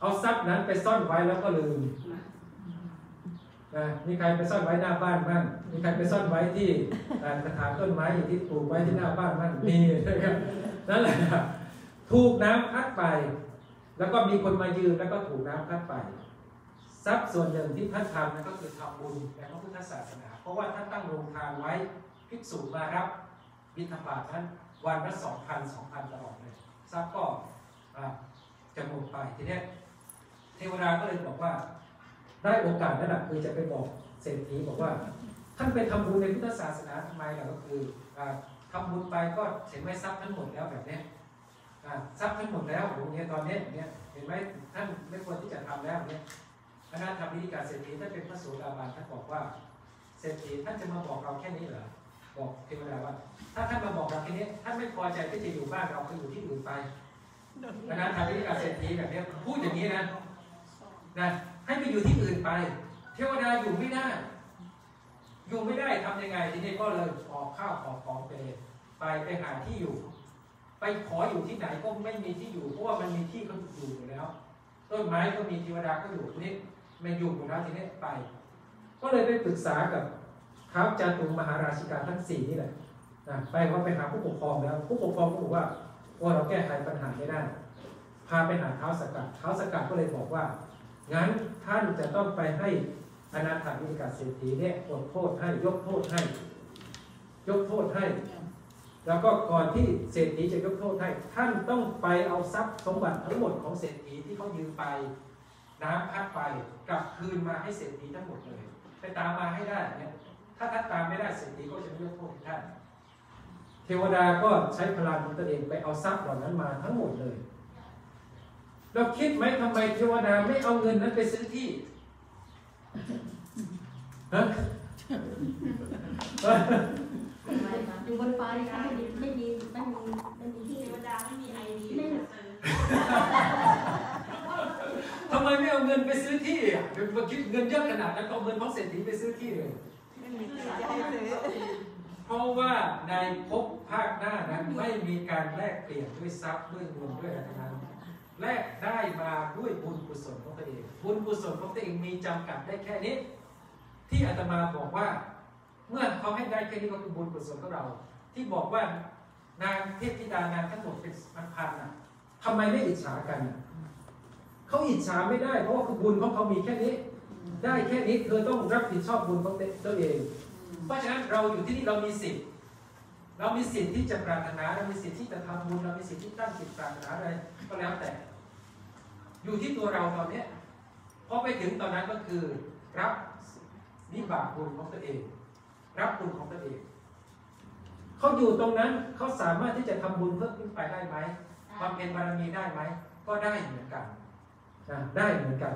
เอาทรัพย์นั้นไปซ่อนไว้แล้วก็ลืมนะมีใครไปซ่อนไว้หน้าบ้านบ้างมีใครไปซ่อนไว้ที่อ่ากระถางต้นไม้อย่างที่ปลูกไว้ที่หน้าบ้านบ้างมีนะครับนั่นแหละครับถูกน้ำพัดไป แล้วก็มีคนมายืมแล้วก็ถูกน้ำพัดไป ทรัพย์ส่วนหนึ่งที่ท่านทำนั่นก็คือทำบุญในพระพุทธศาสนา เพราะว่าท่านตั้งโรงทานไว้ภิกษุมารับบิณฑบาตท่านวันละสองพันสองพันตลอดเลยทรัพย์ก็จะหมดไปทีนี้เทวดาก็เลยบอกว่า ได้โอกาสนั่นแหละคือจะไปบอกเศรษฐีบอกว่า ท่านไปทำบุญในพุทธศาสนาทำไมล่ะก็คืออ่าทำบุญไปก็เห็นไหมทรัพย์ทั้งหมดแล้วแบบนี้ทรัพย์ทั้งหมดแล้วโอ้โหเนี่ยตอนนี้อย่างเนี้ยเห็นไหมท่านไม่ควรที่จะทำแล้วเนี่ย คณะทำพิธีการเศรษฐีท่านเป็นพระโสดาบันท่านบอกว่าเศรษฐีท่านจะมาบอกเราแค่นี้เหรอบอกเทวดาว่า ถ้าท่านมาบอกเราแค่นี้ท่านไม่พอใจที่จะอยู่บ้านเราก็อยู่ที่อื่นไปดังนั้นทางวิธีการเศรษฐีแบบนี้พูดอย่างนี้นะนะให้ไปอยู่ที่อื่นไป เทวดาอยู่ไม่ได้ อยู่ไม่ได้ทำยังไงทีนี้ก็เลยออกข้าวออกของไปไปไปหาที่อยู่ ไปขออยู่ที่ไหนก็ไม่มีที่อยู่เพราะว่ามันมีที่เขาอยู่อยู่แล้วต้นไม้ก็มีเทวดาก็อยู่ทีนี้ ไม่อยู่อยู่แล้วทีนี้ไป ก็เลยไปปรึกษากับท้าวจาตุมหาราชิกาทั้งสี่นี่แหละนะไปว่าไปหาผู้ปกครองแล้ว ผู้ปกครองก็บอกว่าว่าเราแก้ไขปัญหาไม่ได้พาไปหาเท้าสกัดเท้าสกัดก็เลยบอกว่า งั้นท่านจะต้องไปให้อนาถาบิกาเศรษฐีเนี่ยอดโทษให้ยกโทษให้ ยกโทษให้ แล้วก็ก่อนที่เศรษฐีจะยกโทษให้ ท่านต้องไปเอาทรัพย์สมบัติทั้งหมดของเศรษฐีที่เขายืมไป น้ำพัดไปกลับคืนมาให้เศรษฐีทั้งหมดเลยไปตามมาให้ได้เนี่ยถ้าท่านตามไม่ได้เศรษฐีก็จะไม่ยกโทษให้ท่าน เทวดาก็ใช้พลังของตนเองไปเอาทรัพย์เหล่านั้นมาทั้งหมดเลย เราคิดไหมทำไมเทวดาไม่เอาเงินนั้นไปซื้อที่ฮะอยู่บนฟ้าดิคะไม่มีไม่มีไม่มีที่เทวดาไม่มีไอดีไม่มี ทำไมไม่เอาเงินไปซื้อที่อะมาคิดเงินเยอะขนาดนั้นเอาเงินของเศรษฐีไปซื้อที่เลยไม่มีที่จะให้ซื้อเพราะว่าในภพภาคหน้านั้นไม่มีการแลกเปลี่ยนด้วยทรัพย์ด้วยเงินด้วยอะไรนั้นแลกได้มาด้วยบุญกุศลของตัวเองบุญกุศลของตัวเองมีจำกัดได้แค่นี้ ที่อาตมาบอกว่า เมื่อเขาให้ได้แค่นี้ก็คือบุญกุศลของเรา ที่บอกว่านางเทพธิดานางทั้งหมดเป็นพันๆน่ะทำไมไม่อิจฉากันน่ะ เขาอิจฉาไม่ได้ เพราะว่าคือบุญของเขามีแค่นี้ ได้แค่นี้เธอต้องรับผิดชอบบุญของตัวเอง เพราะฉะนั้นเราอยู่ที่นี่เรามีสิทธิ์เรามีสิทธิ์ที่จะปรารถนาเรามีสิทธิ์ที่จะทำบุญเรามีสิทธิ์ที่ตั้งจิตปรารถนาอะไรก็แล้วแต่ อยู่ที่ตัวเราตอนเนี้ยพอไปถึงตอนนั้นก็คือ รับนิบาตบุญของตัวเอง รับบุญของตัวเองเขาอยู่ตรงนั้นเขาสามารถที่จะทำบุญเพิ่มขึ้นไปได้ไหมความเป็นบารมีได้ไหมก็ได้เหมือนกัน นะได้เหมือนกัน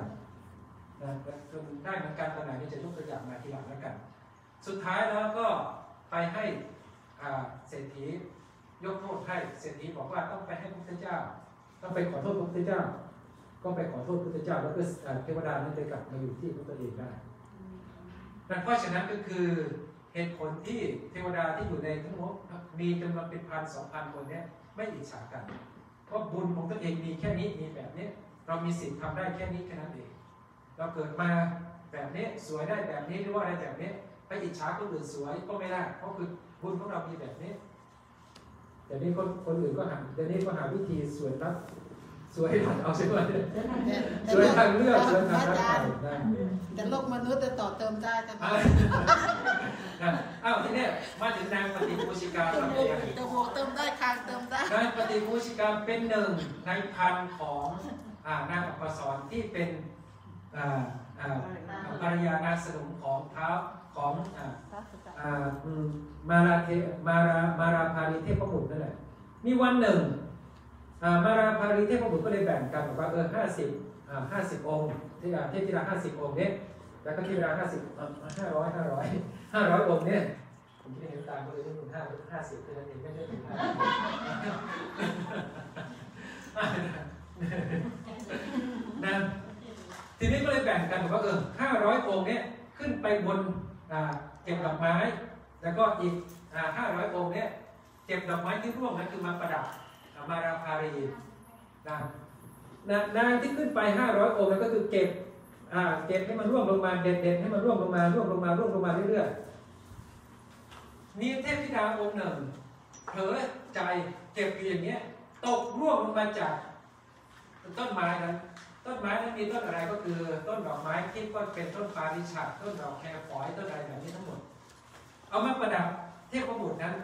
นะได้เหมือนกันตอนไหนนี่จะยกตัวอย่างมาทีหลังแล้วกัน สุดท้ายแล้วก็ไปให้เศรษฐียกโทษให้เศรษฐีบอกว่าต้องไปให้พระพุทธเจ้า ต้องไปขอโทษพระพุทธเจ้า ก็ไปขอโทษพระพุทธเจ้า แล้วก็เทวดานั้นเลยกลับมาอยู่ที่พระตัวเองได้นั่นเพราะฉะนั้นก็คือเหตุผลที่เทวดาที่อยู่ในทั้งหมดมีจำนวนเป็นพันสองพันคนเนี้ยไม่อิจฉากัน เพราะบุญของตัวเองมีแค่นี้มีแบบนี้ เรามีสิทธิ์ทำได้แค่นี้แค่นั้นเองเราเกิดมาแบบนี้สวยได้แบบนี้หรือว่าอะไรแบบนี้ไปอิจฉาคนอื่นสวยก็ไม่ได้ เพราะคือบุญของเรามีแบบนี้เดี๋ยวนี้คนคนอื่นก็หาเดี๋ยวนี้ก็หาวิธีสวยรัดสวยรัดเอาใช่ไหมสวยทางเลือกสวยทางรัดไปได้แต่โลกมนุษย์จะต่อเติมได้จะไหมอะอ้าวทีเนี้ยมาถึงนางปฏิปูชิกาจทำมูยังกไงจมูกเติมได้คางเติมได้นางปฏิปูชิกาเป็นหนึ่งในพันของอ่า นางอัปสรที่เป็นอาอ่าภรรยานาสนมของเท้าของมาราเทมารามาราภาริเทพบุตรนั่นแหละมีวันหนึ่งมาราภาริเทพบุตรก็เลยแบ่งกันบอกว่าเออห้าสิบห้าสิบองค์ที่อ่าเทพธิดาห้าสิบองค์เนี้ยแล้วก็เทพธิดาห้าสิบห้าร้อยห้าร้อยห้าร้อยองค์เนี่ยผมไม่เห็นตามเลยนี่มันห้าห้าสิบเท่านั้นเองไม่ใช่ถึงห้า นะทีนี้ก็เลยแบ่งกันบอกว่าเออห้าร้อยองค์เนี่ยขึ้นไปบนเก็บดอกไม้ แล้วก็อีกห้าร้อยองค์เนี่ยเก็บดอกไม้ที่ร่วงนั้นคือมาประดับมาราภารีนะนะนางที่ขึ้นไปห้าร้อยองค์นั้นก็คือเก็บเก็บให้มันร่วงลงมาเด็ดเด็ดให้มันร่วงลงมาร่วงลงมาร่วงลงมาเรื่อยๆมีเทพธิดาองค์หนึ่งเผลอใจเก็บอยู่อย่างเงี้ยตกร่วงลงมาจาก ต้นไม้นั้นต้นไม้นั้นมีต้นอะไรก็คือ ต้นดอกไม้ที่ก็เป็นต้นปาริชัดต้นดอกแครฝอยต้นอะไรแบบนี้ทั้งหมด เอามาประดับเทพบุตรนั้น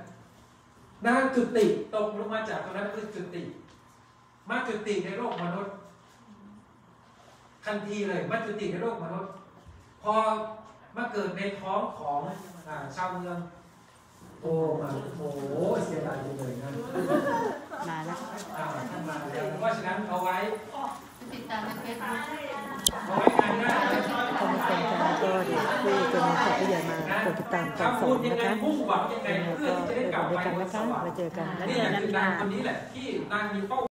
นางจุติตกลงมาจากตรงนั้นคือจุติ มาจุติในโลกมนุษย์ทันทีเลยมาจุติในโลกมนุษย์พอมาเกิดในท้องของอชาวเมืองโอ้มาโอ้โหเสียดายจังเลยนะ มาแล้วอ่าท่านมาแล้วเพราะฉะนั้นเอาไว้ติดตามในเฟซบุ๊กเอาไว้งานหน้าถ้าไม่สนใจก็เดี๋ยวคุยจนขอผู้ใหญ่มากดติดตามตอนสองนะคะมุ่งหวังยังไงยังไงเพื่อก็ที่จะเดี๋ได้ยวกลับไปไปด้วยกันบนนะคะสวรรไว้ค์เจอกันแล้วนี่เจอแหละกันคือนางค่ะคนนี้แหละที่นางมีเป้า